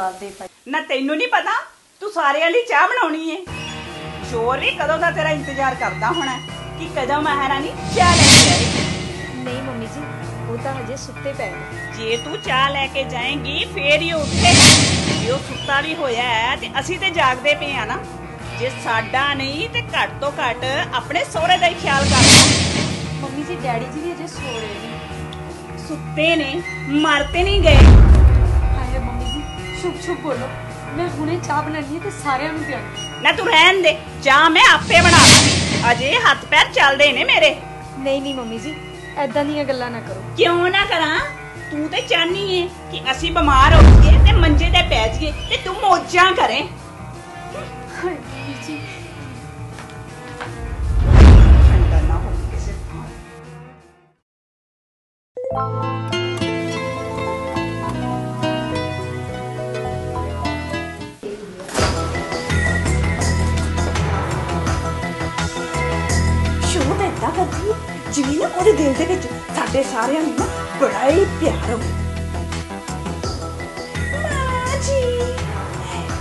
ਜਵਾਬ ਦੇ ਪਾਈ। ਨਾ ਤੈਨੂੰ ਨਹੀਂ ਪਤਾ ਤੂੰ ਸਾਰਿਆਂ ਲਈ ਚਾਹ ਬਣਾਉਣੀ ਏ। ਸ਼ੋਰ ਵੀ ਕਦੋਂ ਦਾ ਤੇਰਾ ਇੰਤਜ਼ਾਰ ਕਰਦਾ ਹੋਣਾ ਕਿ ਕਦੋਂ ਮਹਾਰਾਣੀ ਚਾਹ ਲੈ ਕੇ ਆਏ ਨਹੀਂ ਮੰਮੀ ਜੀ ਉਹ ਤਾਂ ਹਜੇ ਸੁੱਤੇ ਪਏ ਨੇ। ਜੇ ਤੂੰ ਚਾਹ ਲੈ ਕੇ ਜਾਏਂਗੀ ਫੇਰ ਹੀ ਉੱਠੇ ਜੇ ਉਹ ਸੁੱਤਾ ਵੀ ਹੋਇਆ ਹੈ ਤੇ ਅਸੀਂ ਤੇ ਜਾਗਦੇ ਪਏ ਆ ਨਾ। ਜੇ ਸਾਡਾ ਨਹੀਂ ਤੇ ਘੱਟ ਤੋਂ ਘੱਟ ਆਪਣੇ ਸਹੁਰੇ ਦਾ ਹੀ ਖਿਆਲ ਕਰ ਮੰਮੀ ਜੀ ਡੈਡੀ ਜੀ ਵੀ ਹਜੇ ਸੋ ਰਹੇ ਨੇ। ਸੁੱਤੇ ਨੇ ਮਰ ਤੇ ਨਹੀਂ ਗਏ। ਚੁੱਪ ਚੁੱਪ ਬੋਲੋ। ਮੈਂ ਹੁਣੇ ਚਾਹ ਬਣਾਉਣੀ ਹੈ ਤੇ ਸਾਰਿਆਂ ਨੂੰ ਪਿਆਣੀ ਨਾ ਤੂੰ ਰਹਿਣ ਦੇ ਚਾਹ ਮੈਂ ਆਪੇ ਬਣਾ ਲਾਂ ਅਜੇ ਹੱਥ ਪੈਰ ਚੱਲਦੇ ਨੇ ਮੇਰੇ। ਨਹੀਂ ਨਹੀਂ ਮੰਮੀ ਜੀ ਐਦਾਂ ਦੀਆਂ ਗੱਲਾਂ ਨਾ ਕਰੋ। ਕਿਉਂ ਨਾ ਕਰਾਂ? ਤੂੰ ਤੇ ਚਾਹਨੀ ਏ ਕਿ ਅਸੀਂ ਬਿਮਾਰ ਹੋ ਜਾਈਏ ਤੇ ਮੰਜੇ ਤੇ ਪੈ ਜਾਈਏ ਤੇ ਤੂੰ ਮੌਜਾਂ ਕਰੇ। ਜੀ। ਉਹਦੇ ਦਿਲ ਦੇ ਵਿੱਚ ਸਾਡੇ ਸਾਰਿਆਂ ਨੂੰ ਨਾ ਬੜਾ ਹੀ ਪਿਆਰ ਹੋਵੇ ਮਾਂ ਜੀ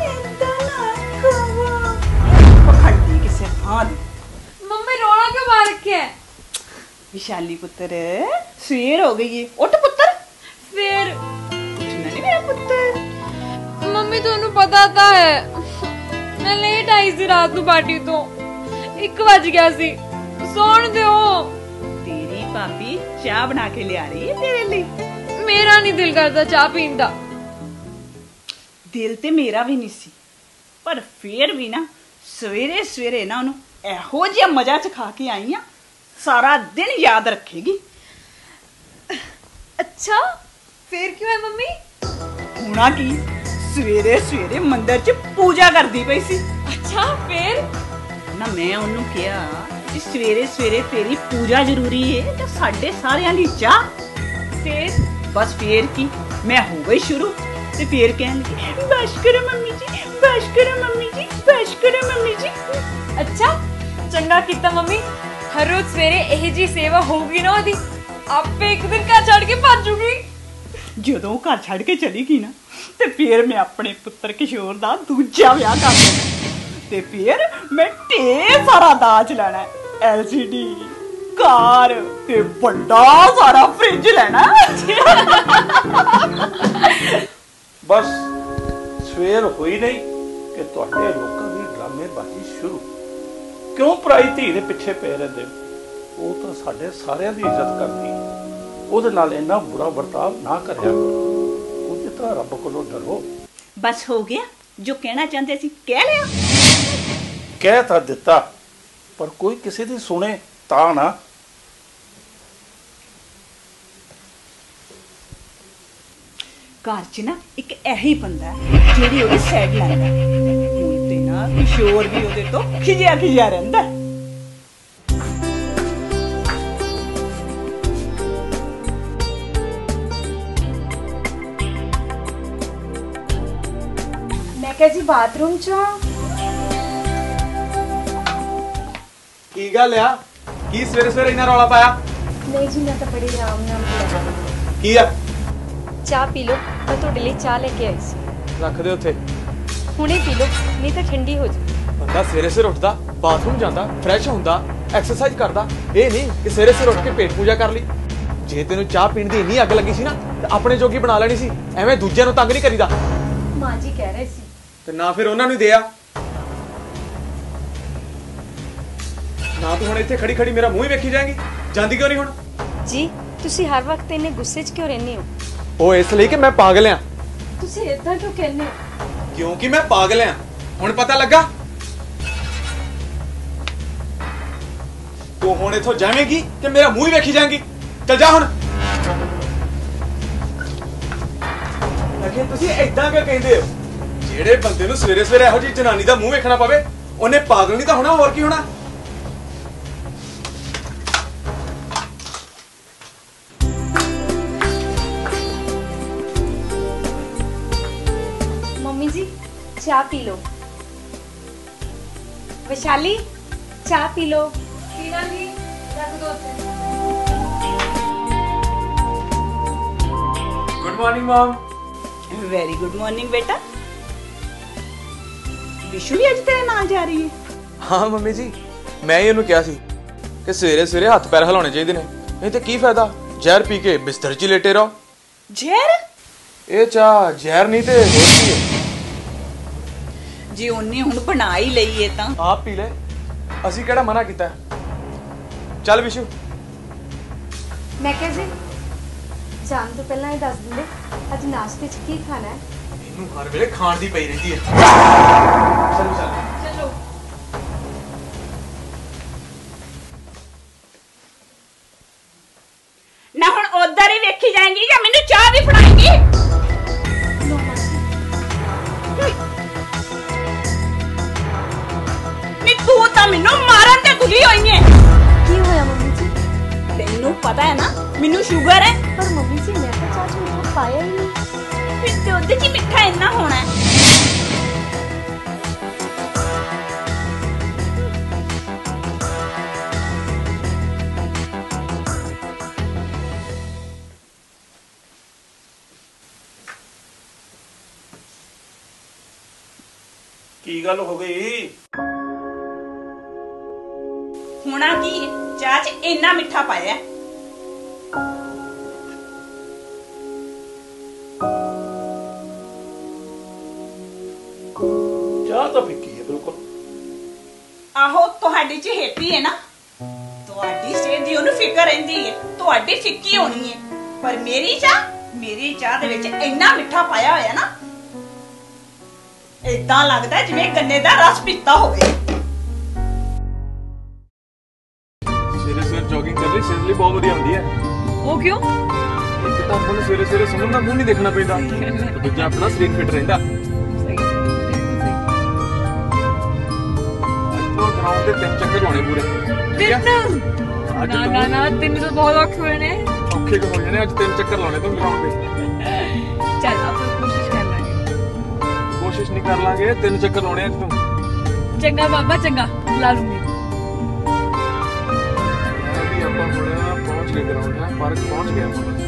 ਏਦਾਂ ਨਾ ਕਰੋ ਪਖੰਡੀ ਕਿਸੇ ਥਾਂ ਦੀ। ਮੰਮੀ ਰੋਣਾ ਕਿਉਂ ਮਾਰ ਰੱਖਿਆ ਹੈ? ਵਿਸ਼ਾਲੀ ਪੁੱਤਰ ਸਵੇਰ ਹੋ ਗਈ ਏ। ਉੱਠ ਪੁੱਤਰ। ਫਿਰ ਉੱਠਣਾ ਨਹੀਂ ਮੇਰਾ ਪੁੱਤਰ। ਮੰਮੀ ਤੁਹਾਨੂੰ ਪਤਾ ਤਾਂ ਹੈ ਮੈਂ ਲੇਟ ਆਈ ਸੀ ਰਾਤ ਨੂੰ ਪਾਰਟੀ ਤੋਂ। 1 ਵਜ ਗਿਆ ਸੀ। ਸੌਣ ਦਿਓ। ਭਾਬੀ ਚਾਹ ਬਣਾ ਕੇ ਲਿਆ ਰਹੀ ਹੈ ਤੇਰੇ ਲਈ? ਮੇਰਾ ਨਹੀਂ ਦਿਲ ਕਰਦਾ ਚਾਹ ਪੀਣ ਦਾ। ਦਿਲ ਤੇ ਮੇਰਾ ਵੀ ਨਹੀਂ ਸੀ ਪਰ ਫੇਰ ਵੀ ਨਾ ਸਵੇਰੇ ਸਵੇਰੇ ਨਾ ਉਹਨੂੰ ਇਹੋ ਜਿਹਾ ਮਜ਼ਾ ਚਖਾ ਕੇ ਆਈ ਆ ਸਾਰਾ ਦਿਨ ਯਾਦ ਰੱਖੇਗੀ। ਅੱਛਾ ਫੇਰ ਕਿਉਂ ਹੈ ਮੰਮੀ? ਹੁਣਾ ਕੀ ਸਵੇਰੇ ਸਵੇਰੇ ਮੰਦਿਰ 'ਚ ਪੂਜਾ ਕਰਦੀ ਪਈ ਸੀ। ਅੱਛਾ ਫੇਰ? ਨਾ ਮੈਂ ਉਹਨੂੰ ਕਿਹਾ ਕਿ ਸਵੇਰੇ ਸਵੇਰੇ ਤੇਰੀ ਪੂਜਾ ਜ਼ਰੂਰੀ ਹੈ ਤੇ ਸਾਡੇ ਸਾਰਿਆਂ ਲਈ ਚਾਹ। ਫੇਰ ਬਸ ਫੇਰ ਕੀ? ਮੈਂ ਹੋ ਗਈ ਸ਼ੁਰੂ ਤੇ ਫੇਰ ਕਹਿਣ ਲੱਗੀ, ਬਸ ਕਰੋ ਮੰਮੀ ਜੀ, ਬਸ ਕਰੋ ਮੰਮੀ ਜੀ, ਬਸ ਕਰੋ ਮੰਮੀ ਜੀ। ਅੱਛਾ, ਚੰਗਾ ਕੀਤਾ ਮੰਮੀ। ਹਰ ਰੋਜ਼ ਸਵੇਰੇ ਇਹ ਜੀ ਸੇਵਾ ਹੋਊਗੀ ਨਾ ਉਹਦੀ। ਆਪੇ ਇੱਕ ਦਿਨ ਘਰ ਛੱਡ ਕੇ ਭੱਜੂਗੀ ਜਦੋਂ ਘਰ ਛੱਡ ਕੇ ਚਲੀ ਗਈ ਨਾ, ਤੇ ਫੇਰ ਮੈਂ ਆਪਣੇ ਪੁੱਤਰ ਕਿਸ਼ੋਰ ਦਾ ਦੂਜਾ ਵਿਆਹ ਕਰ ਦੇਣਾ ਤੇ ਫੇਰ ਮੈਂ ਢੇਰ ਸਾਰਾ ਦਾਜ ਲੈਣਾ ਐਲਸੀਡੀ ਕਾਰ ਤੇ ਵੱਡਾ ਸਾਰਾ ਫ੍ਰਿਜ ਲੈਣਾ। ਬਸ ਸਵੇਰ ਹੋਈ ਨਹੀਂ ਕਿ ਤੁਹਾਡੇ ਲੋਕਾਂ ਦੀ ਡਰਾਮੇਬਾਜ਼ੀ ਸ਼ੁਰੂ। ਕਿਉਂ ਪਰਾਈ ਧੀ ਦੇ ਪਿੱਛੇ ਪਏ ਰਹਿੰਦੇ ਹੋ? ਉਹ ਤਾਂ ਸਾਡੇ ਸਾਰਿਆਂ ਦੀ ਇੱਜ਼ਤ ਕਰਦੀ। ਉਹਦੇ ਨਾਲ ਇੰਨਾ ਬੁਰਾ ਵਰਤਾਵ ਨਾ ਕਰਿਆ ਕਰੋ। ਕੁਝ ਤਾਂ ਰੱਬ ਕੋਲੋਂ ਡਰੋ। ਬਸ ਹੋ ਗਿਆ। ਜੋ ਕਹਿਣਾ ਚਾਹੁੰਦੇ ਸੀ ਕਹਿ ਲਿਆ। ਕਹਿ ਤਾਂ ਦਿੱਤਾ। ਪਰ ਕੋਈ ਕਿਸੇ ਦੀ ਸੁਣੇ ਤਾਂ ਨਾ। ਘਰ 'ਚ ਨਾ ਇੱਕ ਇਹੀ ਬੰਦਾ ਹੈ, ਜਿਹੜੀ ਉਹਦੀ ਸਾਈਡ ਲੈਂਦਾ ਹੁਣ ਤੇ ਨਾ ਕਿਸ਼ੋਰ ਵੀ ਉਹਦੇ ਤੋਂ ਖਿਜਿਆ ਖਿਜਿਆ ਰਹਿੰਦਾ ਹੈ। ਮੈਂ ਕਿਹਾ ਜੀ ਬਾਥਰੂਮ ਚ। ਕੀ ਗੱਲ ਆ? ਕੀ ਸਵੇਰੇ ਸਵੇਰੇ ਇੰਨਾ ਰੌਲਾ ਪਾਇਆ? ਨਹੀਂ ਜੀ ਮੈਂ ਤਾਂ ਬੜੇ ਆਰਾਮ ਨਾਲ ਪੀਆ ਕੀ ਆ? ਚਾਹ ਪੀ ਲਓ ਮੈਂ ਤੁਹਾਡੇ ਲਈ ਚਾਹ ਲੈ ਕੇ ਆਈ ਸੀ। ਰੱਖ ਦੇ ਉੱਥੇ। ਹੁਣੇ ਪੀ ਲਓ ਨਹੀਂ ਤਾਂ ਠੰਡੀ ਹੋ ਜਾਊ। ਬੰਦਾ ਸਵੇਰੇ ਸਵੇਰੇ ਉੱਠਦਾ ਬਾਥਰੂਮ ਜਾਂਦਾ ਫਰੈਸ਼ ਹੁੰਦਾ ਐਕਸਰਸਾਈਜ਼ ਕਰਦਾ। ਇਹ ਨਹੀਂ ਕਿ ਸਵੇਰੇ ਸਵੇਰੇ ਉੱਠ ਕੇ ਪੇਟ ਪੂਜਾ ਕਰ ਲਈ। ਜੇ ਤੈਨੂੰ ਚਾਹ ਪੀਣ ਦੀ ਇੰਨੀ ਅੱਗ ਲੱਗੀ ਸੀ ਨਾ ਤਾਂ ਆਪਣੇ ਜੋਗੀ ਬਣਾ ਲੈਣੀ ਸੀ। ਐਵੇਂ ਦੂਜਿਆਂ ਨੂੰ ਤੰਗ ਨਹੀਂ ਕਰੀਦਾ। ਮਾਂ ਜੀ ਕਹਿ ਰਹੇ ਸੀ। ਤੇ ਨਾ ਫਿਰ ਉਹਨਾਂ ਨੂੰ ਦੇ ਆ। ਨਾ ਤੂੰ ਹੁਣ ਇੱਥੇ ਖੜੀ ਖੜੀ ਮੇਰਾ ਮੂੰਹ ਹੀ ਵੇਖੀ ਜਾਏਂਗੀ। ਜਾਂਦੀ ਕਿਉਂ ਨਹੀਂ ਹੁਣ? ਜੀ ਤੁਸੀਂ ਹਰ ਵਕਤ ਇੰਨੇ ਗੁੱਸੇ 'ਚ ਕਿਉਂ ਰਹਿੰਦੇ ਹੋ? ਉਹ ਇਸ ਲਈ ਕਿ ਮੈਂ ਪਾਗਲ ਆ ਤੁਸੀਂ ਇਦਾਂ ਕਿਉਂ ਕਹਿੰਦੇ ਹੋ? ਕਿਉਂਕਿ ਮੈਂ ਪਾਗਲ ਆ ਹੁਣ ਪਤਾ ਲੱਗਾ? ਤੂੰ ਹੁਣ ਇੱਥੋਂ ਜਾਵੇਂਗੀ ਕਿ ਮੇਰਾ ਮੂੰਹ ਹੀ ਵੇਖੀ ਜਾਏਂਗੀ। ਚੱਲ ਜਾ ਹੁਣ। ਲੇਕਿਨ ਤੁਸੀਂ ਐਦਾਂ ਕਿਉਂ ਕਹਿੰਦੇ ਹੋ? ਜਿਹੜੇ ਬੰਦੇ ਨੂੰ ਸਵੇਰੇ ਸਵੇਰੇ ਇਹੋ ਜਿਹੀ ਜਨਾਨੀ ਦਾ ਮੂੰਹ ਵੇਖਣਾ ਪਵੇ ਉਹਨੇ ਪਾਗਲ ਨਹੀਂ ਤਾਂ ਹੋਣਾ ਹੋਰ ਕੀ ਹੋਣਾ? ਚਾਹ ਪੀ ਲਓ। ਵਿਸ਼ਾਲੀ ਚਾਹ ਪੀ ਲਓ। ਪੀਣਾ ਨਹੀਂ ਰੱਖ ਦੋ ਉੱਤੇ good morning mom very good morning ਬੇਟਾ। ਵਿਸ਼ੂ ਵੀ ਅੱਜ ਤੇਰੇ ਨਾਲ ਜਾ ਰਹੀ ਹੈ। ਹਾਂ ਮੰਮੀ ਜੀ ਮੈਂ ਹੀ ਇਹਨੂੰ ਕਿਹਾ ਸੀ ਕਿ ਸਵੇਰੇ ਸਵੇਰੇ ਹੱਥ ਪੈਰ ਹਿਲਾਉਣੇ ਚਾਹੀਦੇ ਨੇ। ਨਹੀਂ ਤੇ ਕੀ ਫਾਇਦਾ? ਜ਼ਹਿਰ ਪੀ ਕੇ ਬਿਸਤਰ 'ਚ ਹੀ ਲੇਟੇ ਰਹੋ। ਜ਼ਹਿਰ? ਇਹ ਚਾਹ ਜ਼ਹਿਰ ਨਹੀਂ ਤੇ ਹੋਰ ਕੀ ਹੈ? ਜੇ ਉਹਨੇ ਹੁਣ ਬਣਾ ਹੀ ਲਈ ਹੈ ਤਾਂ। ਆਪ ਪੀ ਲੈ। ਅਸੀਂ ਕਿਹੜਾ ਮਨਾ ਕੀਤਾ? ਹੈ? ਚੱਲ ਵਿਸ਼ੂ। ਮੈਂ ਕਿਹਾ ਜੀ ਜਾਣ ਤੋਂ ਪਹਿਲਾਂ ਇਹ ਦੱਸ ਦਿੰਦੇ ਅੱਜ ਨਾਸ਼ਤੇ 'ਚ ਕੀ ਖਾਣਾ ਹੈ? ਇਹਨੂੰ ਹਰ ਵੇਲੇ ਖਾਣ ਦੀ ਪਈ ਰਹਿੰਦੀ ਹੈ। ਚਲੋ ਚੱਲ। ਪਤਾ ਹੈ ਨਾ? ਮੈਨੂੰ ਸ਼ੂਗਰ ਹੈ। ਪਰ ਮੰਮੀ ਜੀ ਮੈਂ ਤਾਂ ਚਾਹ 'ਚ ਮਿੱਠਾ ਪਾਇਆ ਹੀ ਨਹੀਂ। ਫਿਰ ਤੇ ਉਹਦੇ 'ਚ ਮਿੱਠਾ ਇੰਨਾ ਹੋਣਾ ਹੈ। ਕੀ ਗੱਲ ਹੋ ਗਈ? ਹੋਣਾ ਕੀ? ਹੈ ਚਾਹ 'ਚ ਇੰਨਾ ਮਿੱਠਾ ਪਾਇਆ ਹੈ। ਚਾਹ ਤਾਂ ਫਿੱਕੀ ਹੈ ਬਿਲਕੁਲ। ਆਹੋ ਤੁਹਾਡੀ 'ਚ ਹੇਪੀ ਹੈ ਨਾ। ਤੁਹਾਡੀ ਸਿਹਤ ਦੀ ਉਹਨੂੰ ਫਿਕਰ ਰਹਿੰਦੀ ਹੈ। ਤੁਹਾਡੀ ਫਿੱਕੀ ਹੋਣੀ ਹੈ। ਪਰ ਮੇਰੀ ਚਾਹ ਮੇਰੀ ਚਾਹ ਦੇ ਵਿੱਚ ਇੰਨਾ ਮਿੱਠਾ ਪਾਇਆ ਹੋਇਆ ਨਾ ਇਦਾਂ ਲੱਗਦਾ ਜਿਵੇਂ ਗੰਨੇ ਦਾ ਰਸ ਪੀਤਾ ਹੋਵੇ। ਸਵੇਰੇ ਸਵੇਰੇ ਜੋਗਿੰਗ ਕਰ ਲਈ ਸਿਹਤ ਲਈ ਬਹੁਤ ਵਧੀਆ ਹੁੰਦੀ ਹੈ। ਉਹ ਕਿਉਂ? ਇੱਕ ਤਾਂ ਆਪਾਂ ਨੂੰ ਸਵੇਰੇ ਸਵੇਰੇ ਸੁਣਨ ਦਾ ਮੂੰਹ ਨਹੀਂ ਦੇਖਣਾ ਪੈਂਦਾ। ਤੇ ਦੂਜਾ ਆਪਣਾ ਸਰੀਰ ਫਿੱਟ ਰਹਿੰਦਾ। ਅੱਜ ਤੋਂ ਗਰਾਊਂਡ ਦੇ ਤਿੰਨ ਚੱਕਰ ਲਾਉਣੇ ਪੂਰੇ। ਠੀਕ ਹੈ? ਤਿੰਨ? ਅੱਜ ਨਾ ਤੋਂ ਨਾ ਨਾ ਤਿੰਨ ਤਾਂ ਬਹੁਤ ਔਖੇ ਹੋਏ ਨੇ। ਔਖੇ ਕੁ ਹੋ ਜਾਣੇ ਅੱਜ ਤਿੰਨ ਚੱਕਰ ਲਾਉਣੇ ਤੂੰ ਗਰਾਊਂਡ ਦੇ। ਚੱਲ ਆਪਾਂ ਕੋਸ਼ਿਸ਼ ਕਰ ਲਾਂਗੇ। ਕੋਸ਼ਿਸ਼ ਨਹੀਂ ਕਰ ਲਾਂਗੇ ਤਿੰਨ ਚੱਕਰ ਲਾਉਣੇ ਅੱਜ ਤੂੰ। ਚੰਗਾ ਬਾਬਾ ਚੰਗਾ। ਲਾ ਲੂੰਗੀ। ਇਹ ਵੀ ਆਪਾਂ ਹੁਣ ਪਹੁੰਚ ਗਏ ਗਰਾਊਂਡ ਹੈ ਪਾਰਕ ਪਹੁੰਚ ਗਏ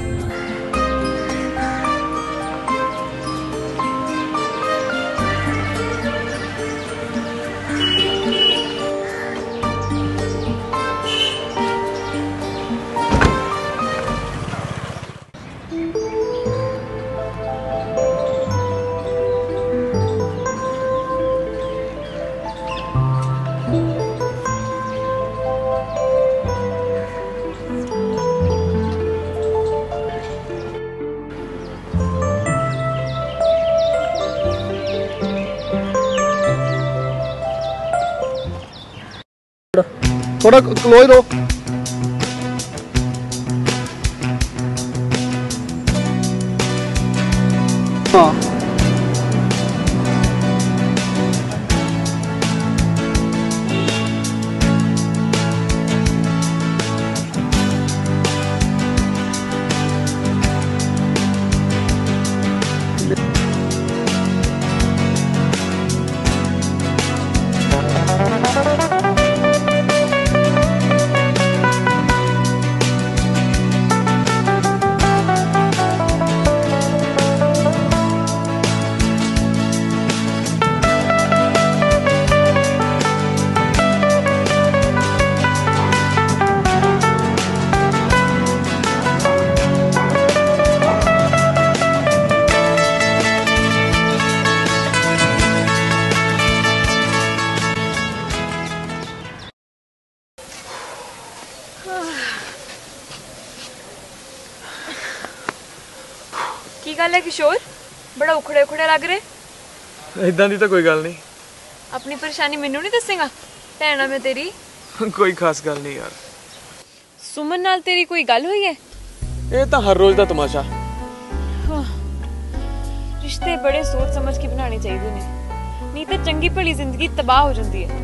ਆਪਾਂ ਥੋੜਾ ਕਿਸ਼ੋਰ ਬੜਾ ਉਖੜੇ ਉਖੜੇ ਲੱਗ ਰਹੇ। ਇਦਾਂ ਦੀ ਤਾਂ ਕੋਈ ਗੱਲ ਨਹੀਂ। ਆਪਣੀ ਪਰੇਸ਼ਾਨੀ ਮੈਨੂੰ ਨਹੀਂ ਦੱਸੇਗਾ? ਭੈਣਾ ਮੈਂ ਤੇਰੀ। ਕੋਈ ਖਾਸ ਗੱਲ ਨਹੀਂ ਯਾਰ। ਸੁਮਨ ਨਾਲ ਤੇਰੀ ਕੋਈ ਗੱਲ ਹੋਈ ਹੈ? ਇਹ ਤਾਂ ਹਰ ਰੋਜ਼ ਦਾ ਤਮਾਸ਼ਾ। ਰਿਸ਼ਤੇ ਬੜੇ ਸੋਚ ਸਮਝ ਕੇ ਬਣਾਉਣੇ ਚਾਹੀਦੇ ਨੇ। ਨਹੀਂ ਤਾਂ ਚੰਗੀ ਭਲੀ ਜ਼ਿੰਦਗੀ ਤਬਾਹ ਹੋ ਜਾਂਦੀ ਹੈ।